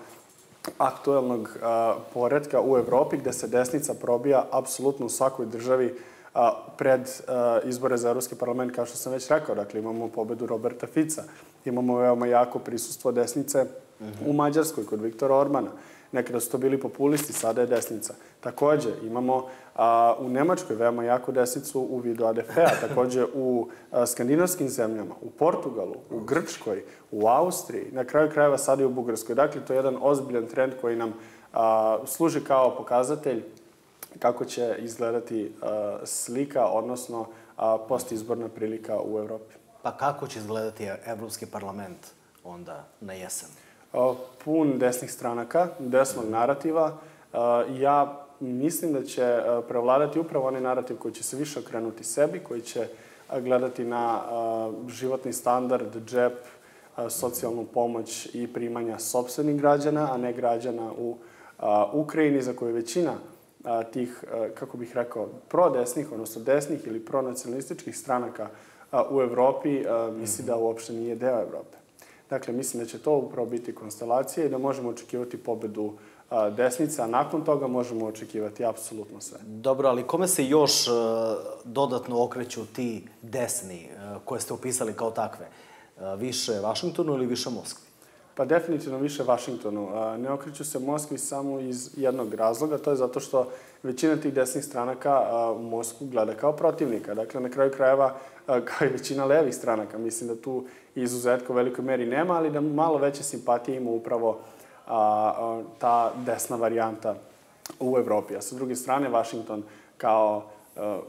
aktuelnog a, poredka u Evropi gde se desnica probija apsolutno u svakoj državi a, pred a, izbore za Evropski parlament, kao što sam već rekao. Dakle, imamo pobedu Roberta Fica, imamo veoma jako prisustvo desnice uh -huh. u Mađarskoj kod Viktora Ormana. Nekada su to bili populisti, sada je desnica. Takođe, imamo a, u Nemačkoj veoma jako desnicu u vidu ADF-a, takođe u a, skandinavskim zemljama, u Portugalu, u Grčkoj, u Austriji, na kraju krajeva sada i u Bugarskoj. Dakle, to je jedan ozbiljan trend koji nam a, služi kao pokazatelj kako će izgledati a, slika, odnosno a, postizborna prilika u Evropi. Pa kako će izgledati Evropski parlament onda na jesen? Pun desnih stranaka, desnog narativa. Ja mislim da će prevladati upravo onaj narativ koji će se više okrenuti sebi, koji će gledati na životni standard, džep, socijalnu pomoć i primanja sobstvenih građana, a ne građana u Ukrajini, za koju većina tih, kako bih rekao, prodesnih, odnosno desnih ili pronacionalističkih stranaka u Evropi misli da uopšte nije deo Evrope. Dakle, mislim da će to upravo biti konstelacija i da možemo očekivati pobedu desnica, a nakon toga možemo očekivati apsolutno sve. Dobro, ali kome se još dodatno okreću ti desni koje ste opisali kao takve? Više Vašingtonu ili više Moskvi? Pa definitivno više Vašingtonu. Ne okreću se Moskvi samo iz jednog razloga, to je zato što većina tih desnih stranaka u Moskvu gleda kao protivnika. Dakle, na kraju krajeva, kao i većina levih stranaka, mislim da tu izuzetka u velikoj meri nema, ali da malo veće simpatije ima upravo ta desna varijanta u Evropi. A sa druge strane, Washington kao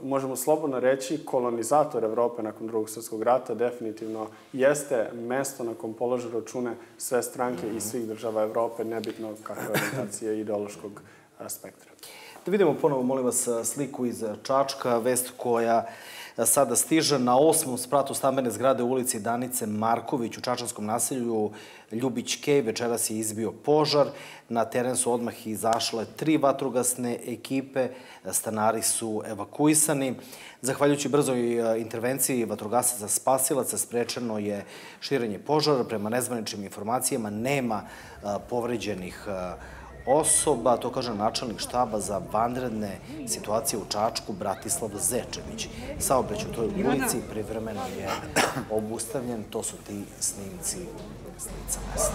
možemo slobodno reći, kolonizator Evrope nakon drugog svetskog rata definitivno jeste mesto na kom polože račune sve stranke i svih država Evrope, nebitno kakve orientacije ideološkog spektra. Da vidimo ponovo, molim vas, sliku iz Čačka, vest koja sada stiže na osmom spratu stambene zgrade u ulici Danice Marković u Čačanskom naselju Ljubić Kej. Večeras je izbio požar. Na teren su odmah izašle tri vatrogasne ekipe. Stanari su evakuisani. Zahvaljujući brzoj e, intervenciji vatrogasaca spasilaca sprečeno je širenje požara. Prema nezvaničnim informacijama nema e, povređenih požara osoba, to kaže načelnik štaba za vanredne situacije u Čačku, Bratislav Zečević. Saobreć u toj ulici privremeno je obustavljen, to su ti snimci s lica mesta.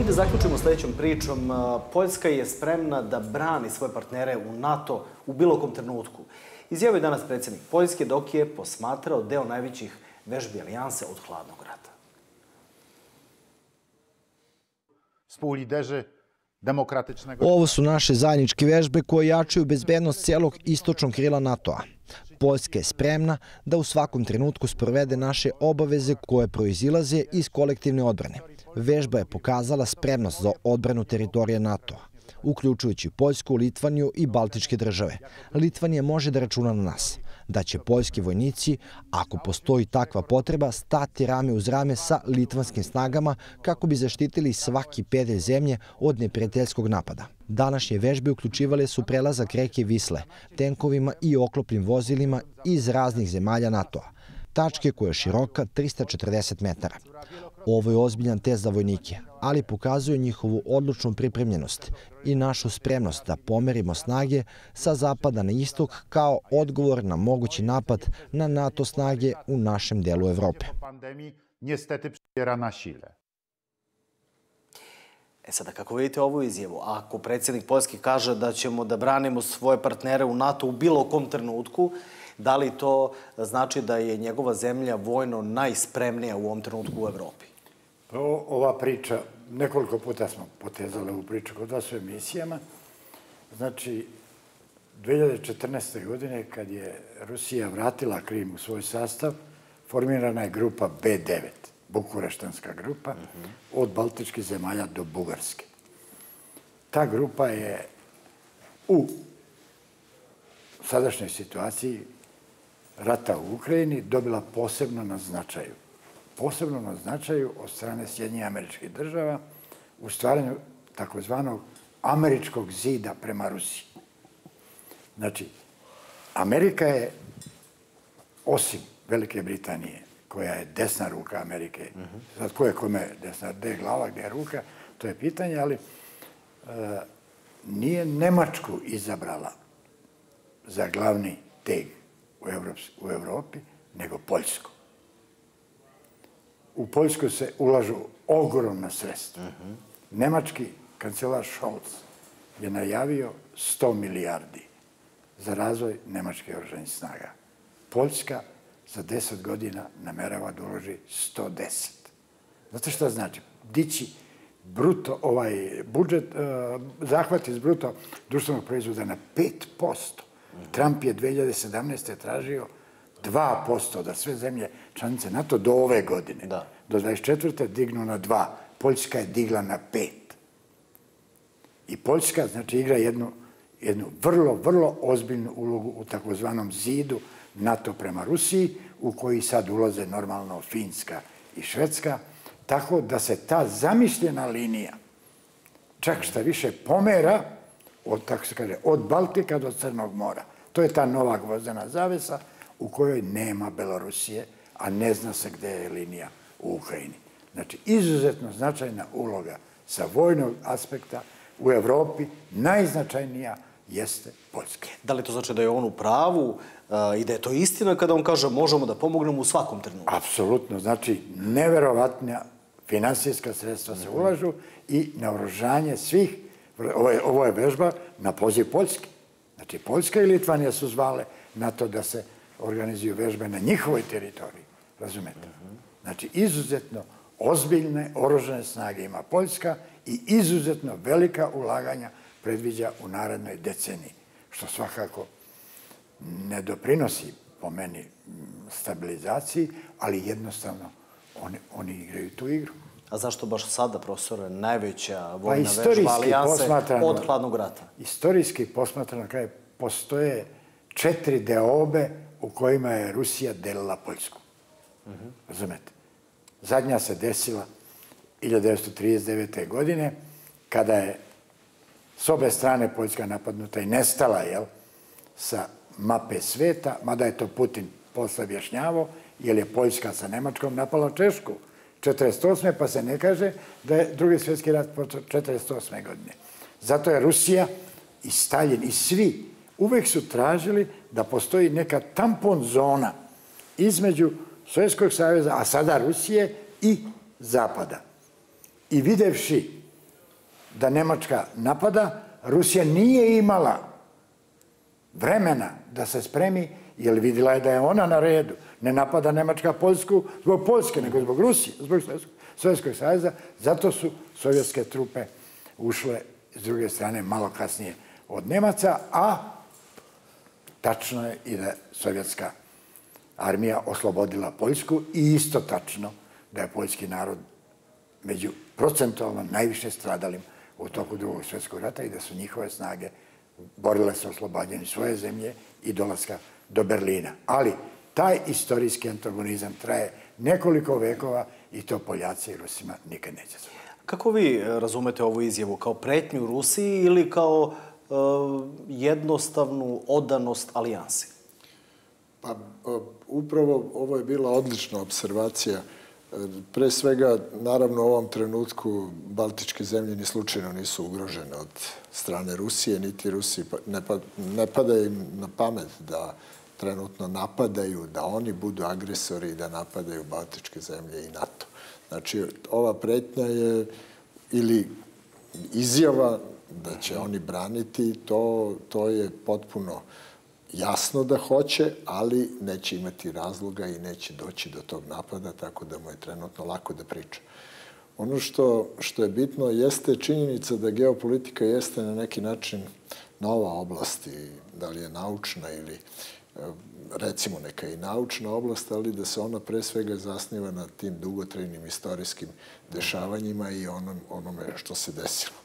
I da zaključimo sledećom pričom. Poljska je spremna da brani svoje partnere u NATO u bilo kom trenutku. Izjavio je danas predsjednik Poljske dok je posmatrao deo najvećih vežbi alijanse od hladnog rata. Współliderzy demokratycznego... Ovo su naše zajedničke vežbe koje jačaju bezbednost celog istočnog krila NATO-a. Poljska je spremna da u svakom trenutku sprovede naše obaveze koje proizilaze iz kolektivne odbrane. Vežba je pokazala spremnost za odbranu teritorije NATO-a uključujući Poljsku, Litvaniju i Baltičke države. Litvanija može da računa na nas da će poljski vojnici, ako postoji takva potreba, stati rame uz rame sa litvanskim snagama kako bi zaštitili svaki pedalj zemlje od neprijateljskog napada. Današnje vežbe uključivale su prelazak reke Visle, tenkovima i oklopnim vozilima iz raznih zemalja NATO-a tačke koja je široka 340 metara. Ovo je ozbiljan test za vojnike, ali pokazuje njihovu odlučnu pripremljenost i našu spremnost da pomerimo snage sa zapada na istok kao odgovor na mogući napad na NATO snage u našem delu Evrope. Niestety przybiera na sile. E sada, kako vidite ovu izjavu, ako predsjednik Poljski kaže da ćemo da branimo svoje partnere u NATO u bilo kom trenutku, Da li to znači da je njegova zemlja vojno najspremnija u ovom trenutku u Evropi? Pa ova priča, nekoliko puta smo potezali ovu priču kod vas u emisijama. Znači, 2014. godine, kad je Rusija vratila Krim u svoj sastav, formirana je grupa B9, Bukureštanska grupa, od Baltičkih zemalja do Bugarske. Ta grupa je u sadašnjoj situaciji rata u Ukrajini dobila posebno na značaju. Posebno na značaju od strane Sjedinje američkih država u stvaranju takozvanog američkog zida prema Rusiji. Znači, Amerika je, osim Velike Britanije, koja je desna ruka Amerike, sad ko je kome desna, gde je glava, gde je ruka, to je pitanje, ali e, nije Nemačku izabrala za glavni teg u, Evrops, u Evropi, nego Poljsku. U Poljsku se ulažu ogromna sredstva. Nemački kancelar Scholz je najavio 100 milijardi za razvoj nemačke oružanih snaga. Poljska za 10 godina namerava da uloži 110. Znate šta znači? Dići bruto, ovaj budžet, uh, zahvat iz bruto društvenog proizvoda na 5%. Trump je 2017. tražio 2% da sve zemlje članice NATO do ove godine, da. do 24. dignu na 2. Poljska je digla na 5. I Poljska, znači, igra jednu, jednu vrlo, vrlo ozbiljnu ulogu u takozvanom zidu NATO prema Rusiji, u koji sad ulaze normalno Finska i Švedska, tako da se ta zamišljena linija čak šta više pomera od, tako se kaže, od Baltika do Crnog mora. To je ta nova gvozdena zavesa u kojoj nema Belorusije, a ne zna se gde je linija u Ukrajini. Znači, izuzetno značajna uloga sa vojnog aspekta u Evropi, najznačajnija jeste Poljska. Da li to znači da je on u pravu i da je to istina kada on kaže možemo da pomognemo u svakom trenutku? Apsolutno. Znači, neverovatna finansijska sredstva se ulažu i naoružanje svih, ovo je, ovo je vežba na poziv Poljske. Znači, Poljska i Litvanija su zvale na to da se organizuju vežbe na njihovoj teritoriji. Razumete? Znači, izuzetno ozbiljne oružane snage ima Poljska i izuzetno velika ulaganja predviđa u narednoj deceniji, što svakako ne doprinosi po meni stabilizaciji, ali jednostavno oni, oni igraju tu igru. A zašto baš sada, profesore, najveća vojna pa vežba alijanse od hladnog rata? Istorijski posmatrano, kada postoje četiri deobe u kojima je Rusija delila Poljsku. Razumete? Zadnja se desila 1939. godine, kada je s obe strane Poljska napadnuta i nestala, jel, sa mape sveta, mada je to Putin posle objašnjavao, jer je Poljska sa Nemačkom napala Češku 48. pa se ne kaže da je drugi svjetski rat počeo 48. godine. Zato je Rusija i Stalin i svi uvek su tražili da postoji neka tampon zona između Sovjetskog savjeza, a sada Rusije i Zapada. I videvši da Nemačka napada, Rusija nije imala vremena da se spremi, jer vidjela je da je ona na redu. Ne napada Nemačka Poljsku zbog Poljske, nego zbog Rusije, zbog Sovjetskog savjeza. Zato su sovjetske trupe ušle s druge strane malo kasnije od Nemaca, a tačno je i da sovjetska armija oslobodila Poljsku i isto tačno da je poljski narod među procentualno najviše stradalim u toku drugog svjetskog rata i da su njihove snage borile se oslobađanju svoje zemlje i dolaska do Berlina. Ali taj istorijski antagonizam traje nekoliko vekova i to Poljaci i Rusima nikad neće zvati. Kako vi razumete ovu izjavu? Kao pretnju Rusiji ili kao jednostavnu odanost alijansi? Pa, upravo ovo je bila odlična observacija. Pre svega, naravno, u ovom trenutku Baltičke zemlje ni slučajno nisu ugrožene od strane Rusije, niti Rusiji pa, ne, pa, ne pada im na pamet da trenutno napadaju, da oni budu agresori i da napadaju Baltičke zemlje i NATO. Znači, ova pretnja je ili izjava da će oni braniti, to, to je potpuno jasno da hoće, ali neće imati razloga i neće doći do tog napada, tako da mu je trenutno lako da priča. Ono što, što je bitno jeste činjenica da geopolitika jeste na neki način nova oblast, da li je naučna ili recimo neka i naučna oblast, ali da se ona pre svega zasniva na tim dugotrajnim istorijskim dešavanjima i onom, onome što se desilo.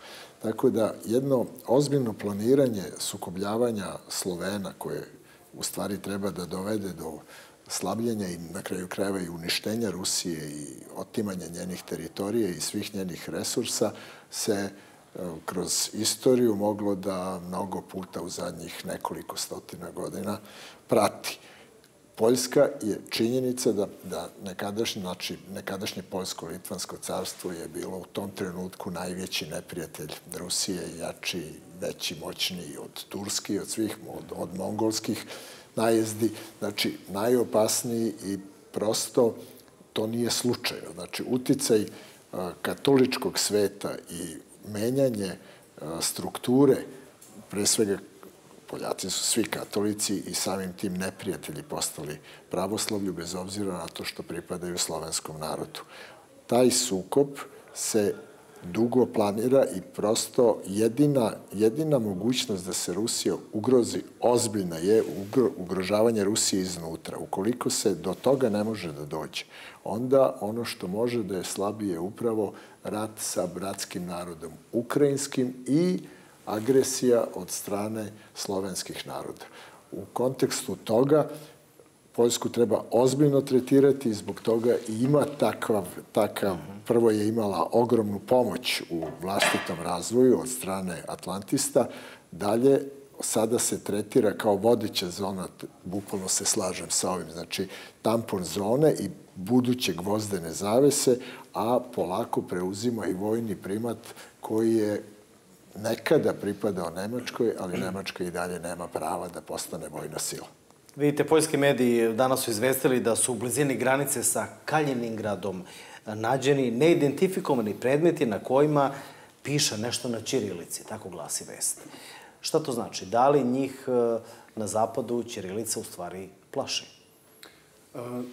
Tako da jedno ozbiljno planiranje sukobljavanja Slovena koje u stvari treba da dovede do slabljenja i na kraju krajeva i uništenja Rusije i otimanja njenih teritorija i svih njenih resursa se e, kroz istoriju moglo da mnogo puta u zadnjih nekoliko stotina godina prati. Poljska je činjenica da, da nekadašnje, znači, nekadašnje Poljsko-Litvansko carstvo je bilo u tom trenutku najveći neprijatelj Rusije, jači, veći, moćniji od Turski, od svih, od, od mongolskih najezdi, znači najopasniji i prosto to nije slučajno. Znači, uticaj katoličkog sveta i menjanje strukture, pre svega Poljaci su svi katolici i samim tim neprijatelji postali pravoslavlju bez obzira na to što pripadaju slovenskom narodu. Taj sukop se dugo planira i prosto jedina, jedina mogućnost da se Rusija ugrozi ozbiljna je ugro, ugrožavanje Rusije iznutra. Ukoliko se do toga ne može da dođe, onda ono što može da je slabije upravo rat sa bratskim narodom ukrajinskim i agresija od strane slovenskih naroda. U kontekstu toga Poljsku treba ozbiljno tretirati i zbog toga ima takav, takav, prvo je imala ogromnu pomoć u vlastitom razvoju od strane Atlantista, dalje sada se tretira kao vodeća zona, bukvalno se slažem sa ovim, znači tampon zone i buduće gvozdene zavese, a polako preuzima i vojni primat koji je nekada pripadao Nemačkoj, ali Nemačka i dalje nema prava da postane vojna sila. Vidite, poljski mediji danas su izvestili da su u blizini granice sa Kaljiningradom nađeni neidentifikovani predmeti na kojima piše nešto na Ćirilici, tako glasi vest. Šta to znači? Da li njih e, na zapadu Ćirilica u stvari plaši?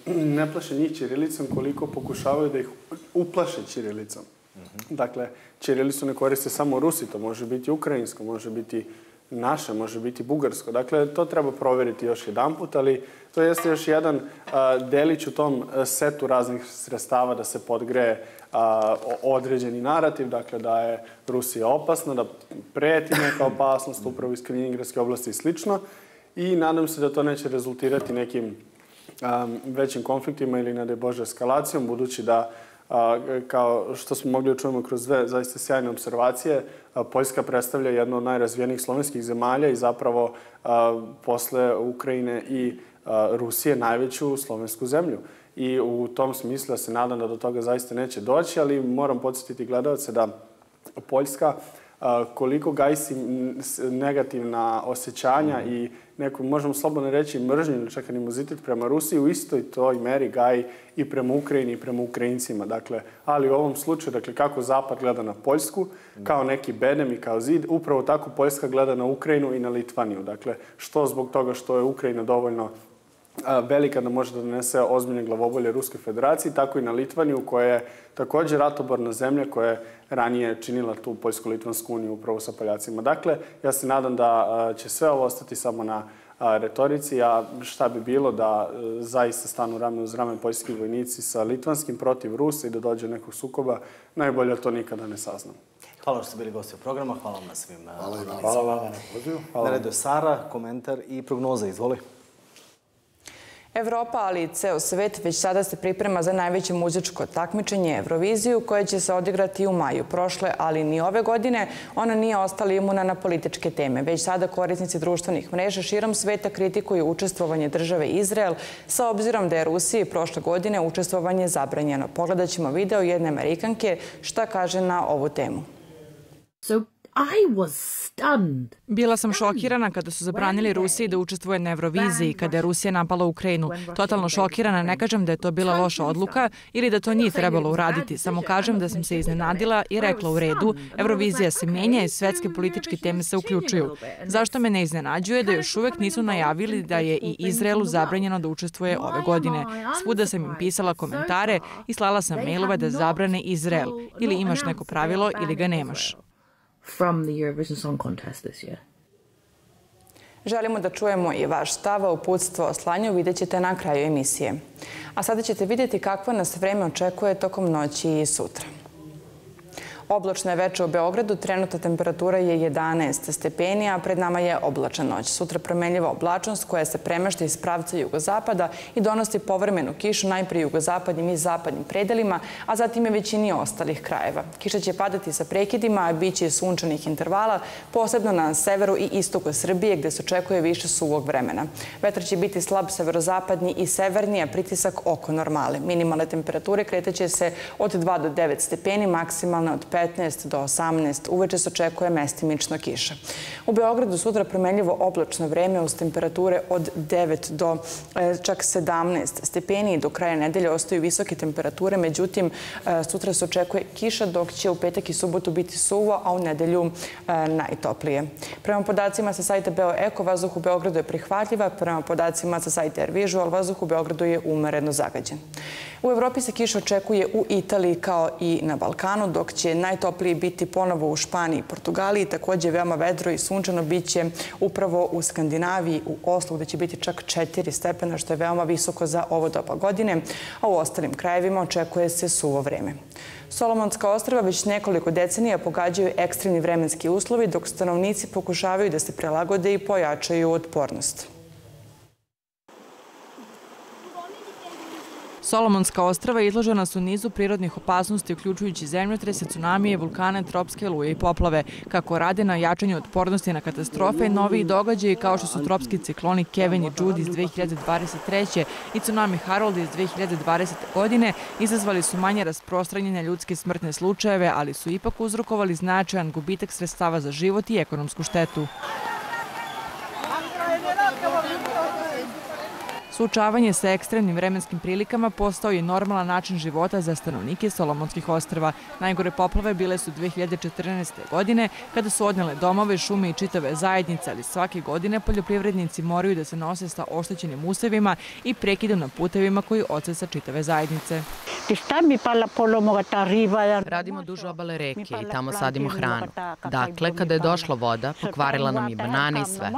E, ne plaše njih Ćirilicom koliko pokušavaju da ih uplaše Ćirilicom. Dakle, Čirilicu ne koriste samo Rusi, to može biti ukrajinsko, može biti naše, može biti bugarsko. Dakle, to treba proveriti još jedan put, ali to jeste još jedan a, delić u tom setu raznih sredstava da se podgreje a, određeni narativ, dakle da je Rusija opasna, da preti neka opasnost upravo iz Kaliningradske oblasti i slično. i nadam se da to neće rezultirati nekim um, većim konfliktima ili, daj Bože, eskalacijom, budući da a, kao što smo mogli da čujemo kroz dve zaista sjajne observacije, a, Poljska predstavlja jednu od najrazvijenijih slovenskih zemalja i zapravo a, posle Ukrajine i Rusije najveću slovensku zemlju. I u tom smislu se nadam da do toga zaista neće doći, ali moram podsjetiti gledalce da Poljska koliko gajsi negativna osjećanja i neku, možemo slobodno reći, mržnju ili čak animozitet prema Rusiji, u istoj toj meri gaji i prema Ukrajini i prema Ukrajincima. Dakle, ali u ovom slučaju, dakle, kako Zapad gleda na Poljsku, kao neki bedem i kao zid, upravo tako Poljska gleda na Ukrajinu i na Litvaniju. Dakle, što zbog toga što je Ukrajina dovoljno velika da može da donese ozbiljne glavobolje Ruske federacije, tako i na Litvaniju, koja je takođe ratoborna zemlja koja je ranije činila tu Poljsko-Litvansku uniju upravo sa Poljacima. Dakle, ja se nadam da će sve ovo ostati samo na retorici, a šta bi bilo da zaista stanu rame uz rame poljski vojnici sa litvanskim protiv Rusa i da dođe nekog sukoba, najbolje to nikada ne saznamo. Hvala što ste bili gosti u programa, hvala vam na svim Hvala Hvala vam na pozivu. Na redu je Sara, komentar i prognoza, izvoli. Evropa, ali i ceo svet već sada se priprema za najveće muzičko takmičenje Euroviziju koje će se odigrati u maju prošle, ali ni ove godine. Ona nije ostala imuna na političke teme. Već sada korisnici društvenih mreža širom sveta kritikuju učestvovanje države Izrael sa obzirom da je Rusiji prošle godine učestvovanje zabranjeno. Pogledat ćemo video jedne Amerikanke šta kaže na ovu temu. Bila sam šokirana kada su zabranili Rusiji da učestvuje na Euroviziji kada je Rusija napala Ukrajinu. Totalno šokirana, ne kažem da je to bila loša odluka ili da to nije trebalo uraditi. Samo kažem da sam se iznenadila i rekla u redu, Eurovizija se menja i svetske političke teme se uključuju. Zašto me ne iznenađuje da još uvek nisu najavili da je i Izraelu zabranjeno da učestvuje ove godine. Svuda sam im pisala komentare i slala sam mailove da zabrane Izrael. Ili imaš neko pravilo ili ga nemaš from the Eurovision Song Contest this year. Želimo da čujemo i vaš stav, uputstvo o slanju vidjet ćete na kraju emisije. A sada ćete vidjeti kakvo nas vreme očekuje tokom noći i sutra. Oblačno je veče u Beogradu, trenutna temperatura je 11 stepeni, a pred nama je oblačna noć. Sutra promenljiva oblačnost koja se premešta iz pravca jugozapada i donosi povremenu kišu najprije jugozapadnim i zapadnim predelima, a zatim i većini ostalih krajeva. Kiša će padati sa prekidima, a bit će sunčanih intervala, posebno na severu i istoku Srbije gde se očekuje više suvog vremena. Vetar će biti slab severozapadni i severni, a pritisak oko normale. Minimalne temperature kretaće se od 2 do 9 stepeni, maksimalne od 15 do 18. Uveče se očekuje mestimično kiša. U Beogradu sutra promenljivo oblačno vreme uz temperature od 9 do e, čak 17 stepeni. Do kraja nedelje ostaju visoke temperature, međutim e, sutra se očekuje kiša dok će u petak i subotu biti suvo, a u nedelju e, najtoplije. Prema podacima sa sajta Beo Eko, vazduh u Beogradu je prihvatljiva, prema podacima sa sajta Air Visual, vazduh u Beogradu je umeredno zagađen. U Evropi se kiša očekuje u Italiji kao i na Balkanu, dok će najtopliji biti ponovo u Španiji i Portugaliji. Takođe veoma vedro i sunčano biće upravo u Skandinaviji, u Oslu, gde će biti čak 4 stepena, što je veoma visoko za ovo doba godine, a u ostalim krajevima očekuje se suvo vreme. Solomonska ostrava već nekoliko decenija pogađaju ekstremni vremenski uslovi, dok stanovnici pokušavaju da se prelagode i pojačaju otpornost. Solomonska ostrava izložena su nizu prirodnih opasnosti, uključujući zemljotrese, tsunamije, vulkane, tropske luje i poplave. Kako rade na jačanju otpornosti na katastrofe, noviji događaji kao što su tropski cikloni Kevin i Jude iz 2023. i tsunami Harold iz 2020. godine izazvali su manje rasprostranjene ljudske smrtne slučajeve, ali su ipak uzrokovali značajan gubitak sredstava za život i ekonomsku štetu. Suočavanje sa ekstremnim vremenskim prilikama postao je normalan način života za stanovnike Solomonskih ostrava. Najgore poplave bile su 2014. godine, kada su odnele domove, šume i čitave zajednice, ali svake godine poljoprivrednici moraju da se nose sa oštećenim usevima i prekidom na putevima koji sa čitave zajednice. Radimo duže obale reke i tamo sadimo hranu. Dakle, kada je došla voda, pokvarila nam i banane i sve.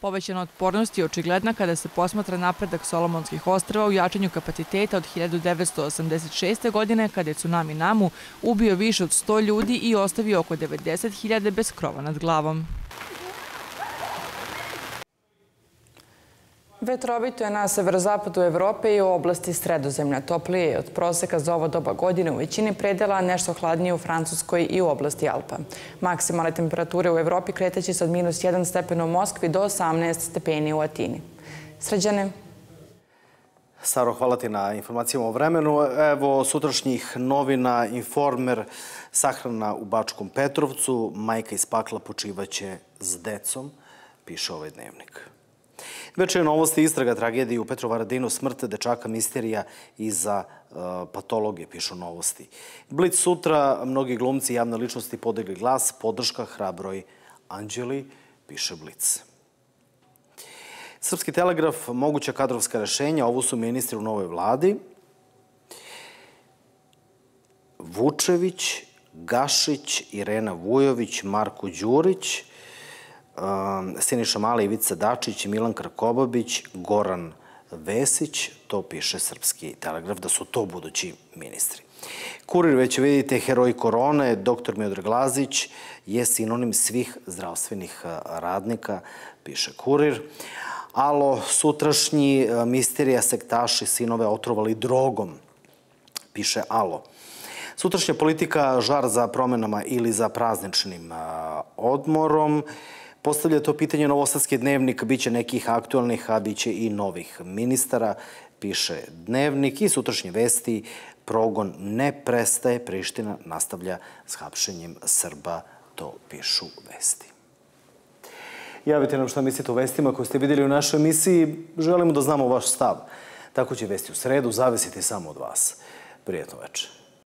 Povećana otpornost je očigledna kada se posmatra napredak Solomonskih ostrava u jačanju kapaciteta od 1986. godine kada je tsunami Namu ubio više od 100 ljudi i ostavio oko 90.000 bez krova nad glavom. Vetrovito je na severozapadu Evrope i u oblasti sredozemlja. Toplije je od proseka za ovo doba godine u većini predela, nešto hladnije u Francuskoj i u oblasti Alpa. Maksimalne temperature u Evropi kreteći se od minus 1 stepen u Moskvi do 18 stepeni u Atini. Sređane? Saro, hvala ti na informacijama o vremenu. Evo, sutrašnjih novina, informer, sahrana u Bačkom Petrovcu, majka iz pakla počivaće s decom, piše ovaj dnevnik. Večer novosti istraga tragedije u Petrovaradinu, smrte dečaka misterija iza uh, patologije, pišu novosti. Blic sutra, mnogi glumci i javne ličnosti podigli glas, podrška hrabroj Anđeli, piše Blic. Srpski telegraf, moguća kadrovska rešenja, ovo su ministri u novoj vladi. Vučević, Gašić, Irena Vujović, Marko Đurić, Um, Siniša Mali, Ivica Dačić, Milan Krakobabić, Goran Vesić, to piše Srpski telegraf, da su to budući ministri. Kurir, već vidite, heroj korone, doktor Miodor Glazić, je sinonim svih zdravstvenih uh, radnika, piše Kurir. Alo, sutrašnji uh, misterija sektaši sinove otrovali drogom, piše Alo. Sutrašnja politika žar za promenama ili za prazničnim uh, odmorom postavlja to pitanje Novosadski dnevnik, bit će nekih aktualnih, a bit će i novih ministara, piše dnevnik i sutrašnje vesti, progon ne prestaje, Priština nastavlja s hapšenjem Srba, to pišu vesti. Javite nam šta mislite o vestima koje ste videli u našoj emisiji. Želimo da znamo vaš stav. Tako će vesti u sredu, zavisiti samo od vas. Prijetno večer.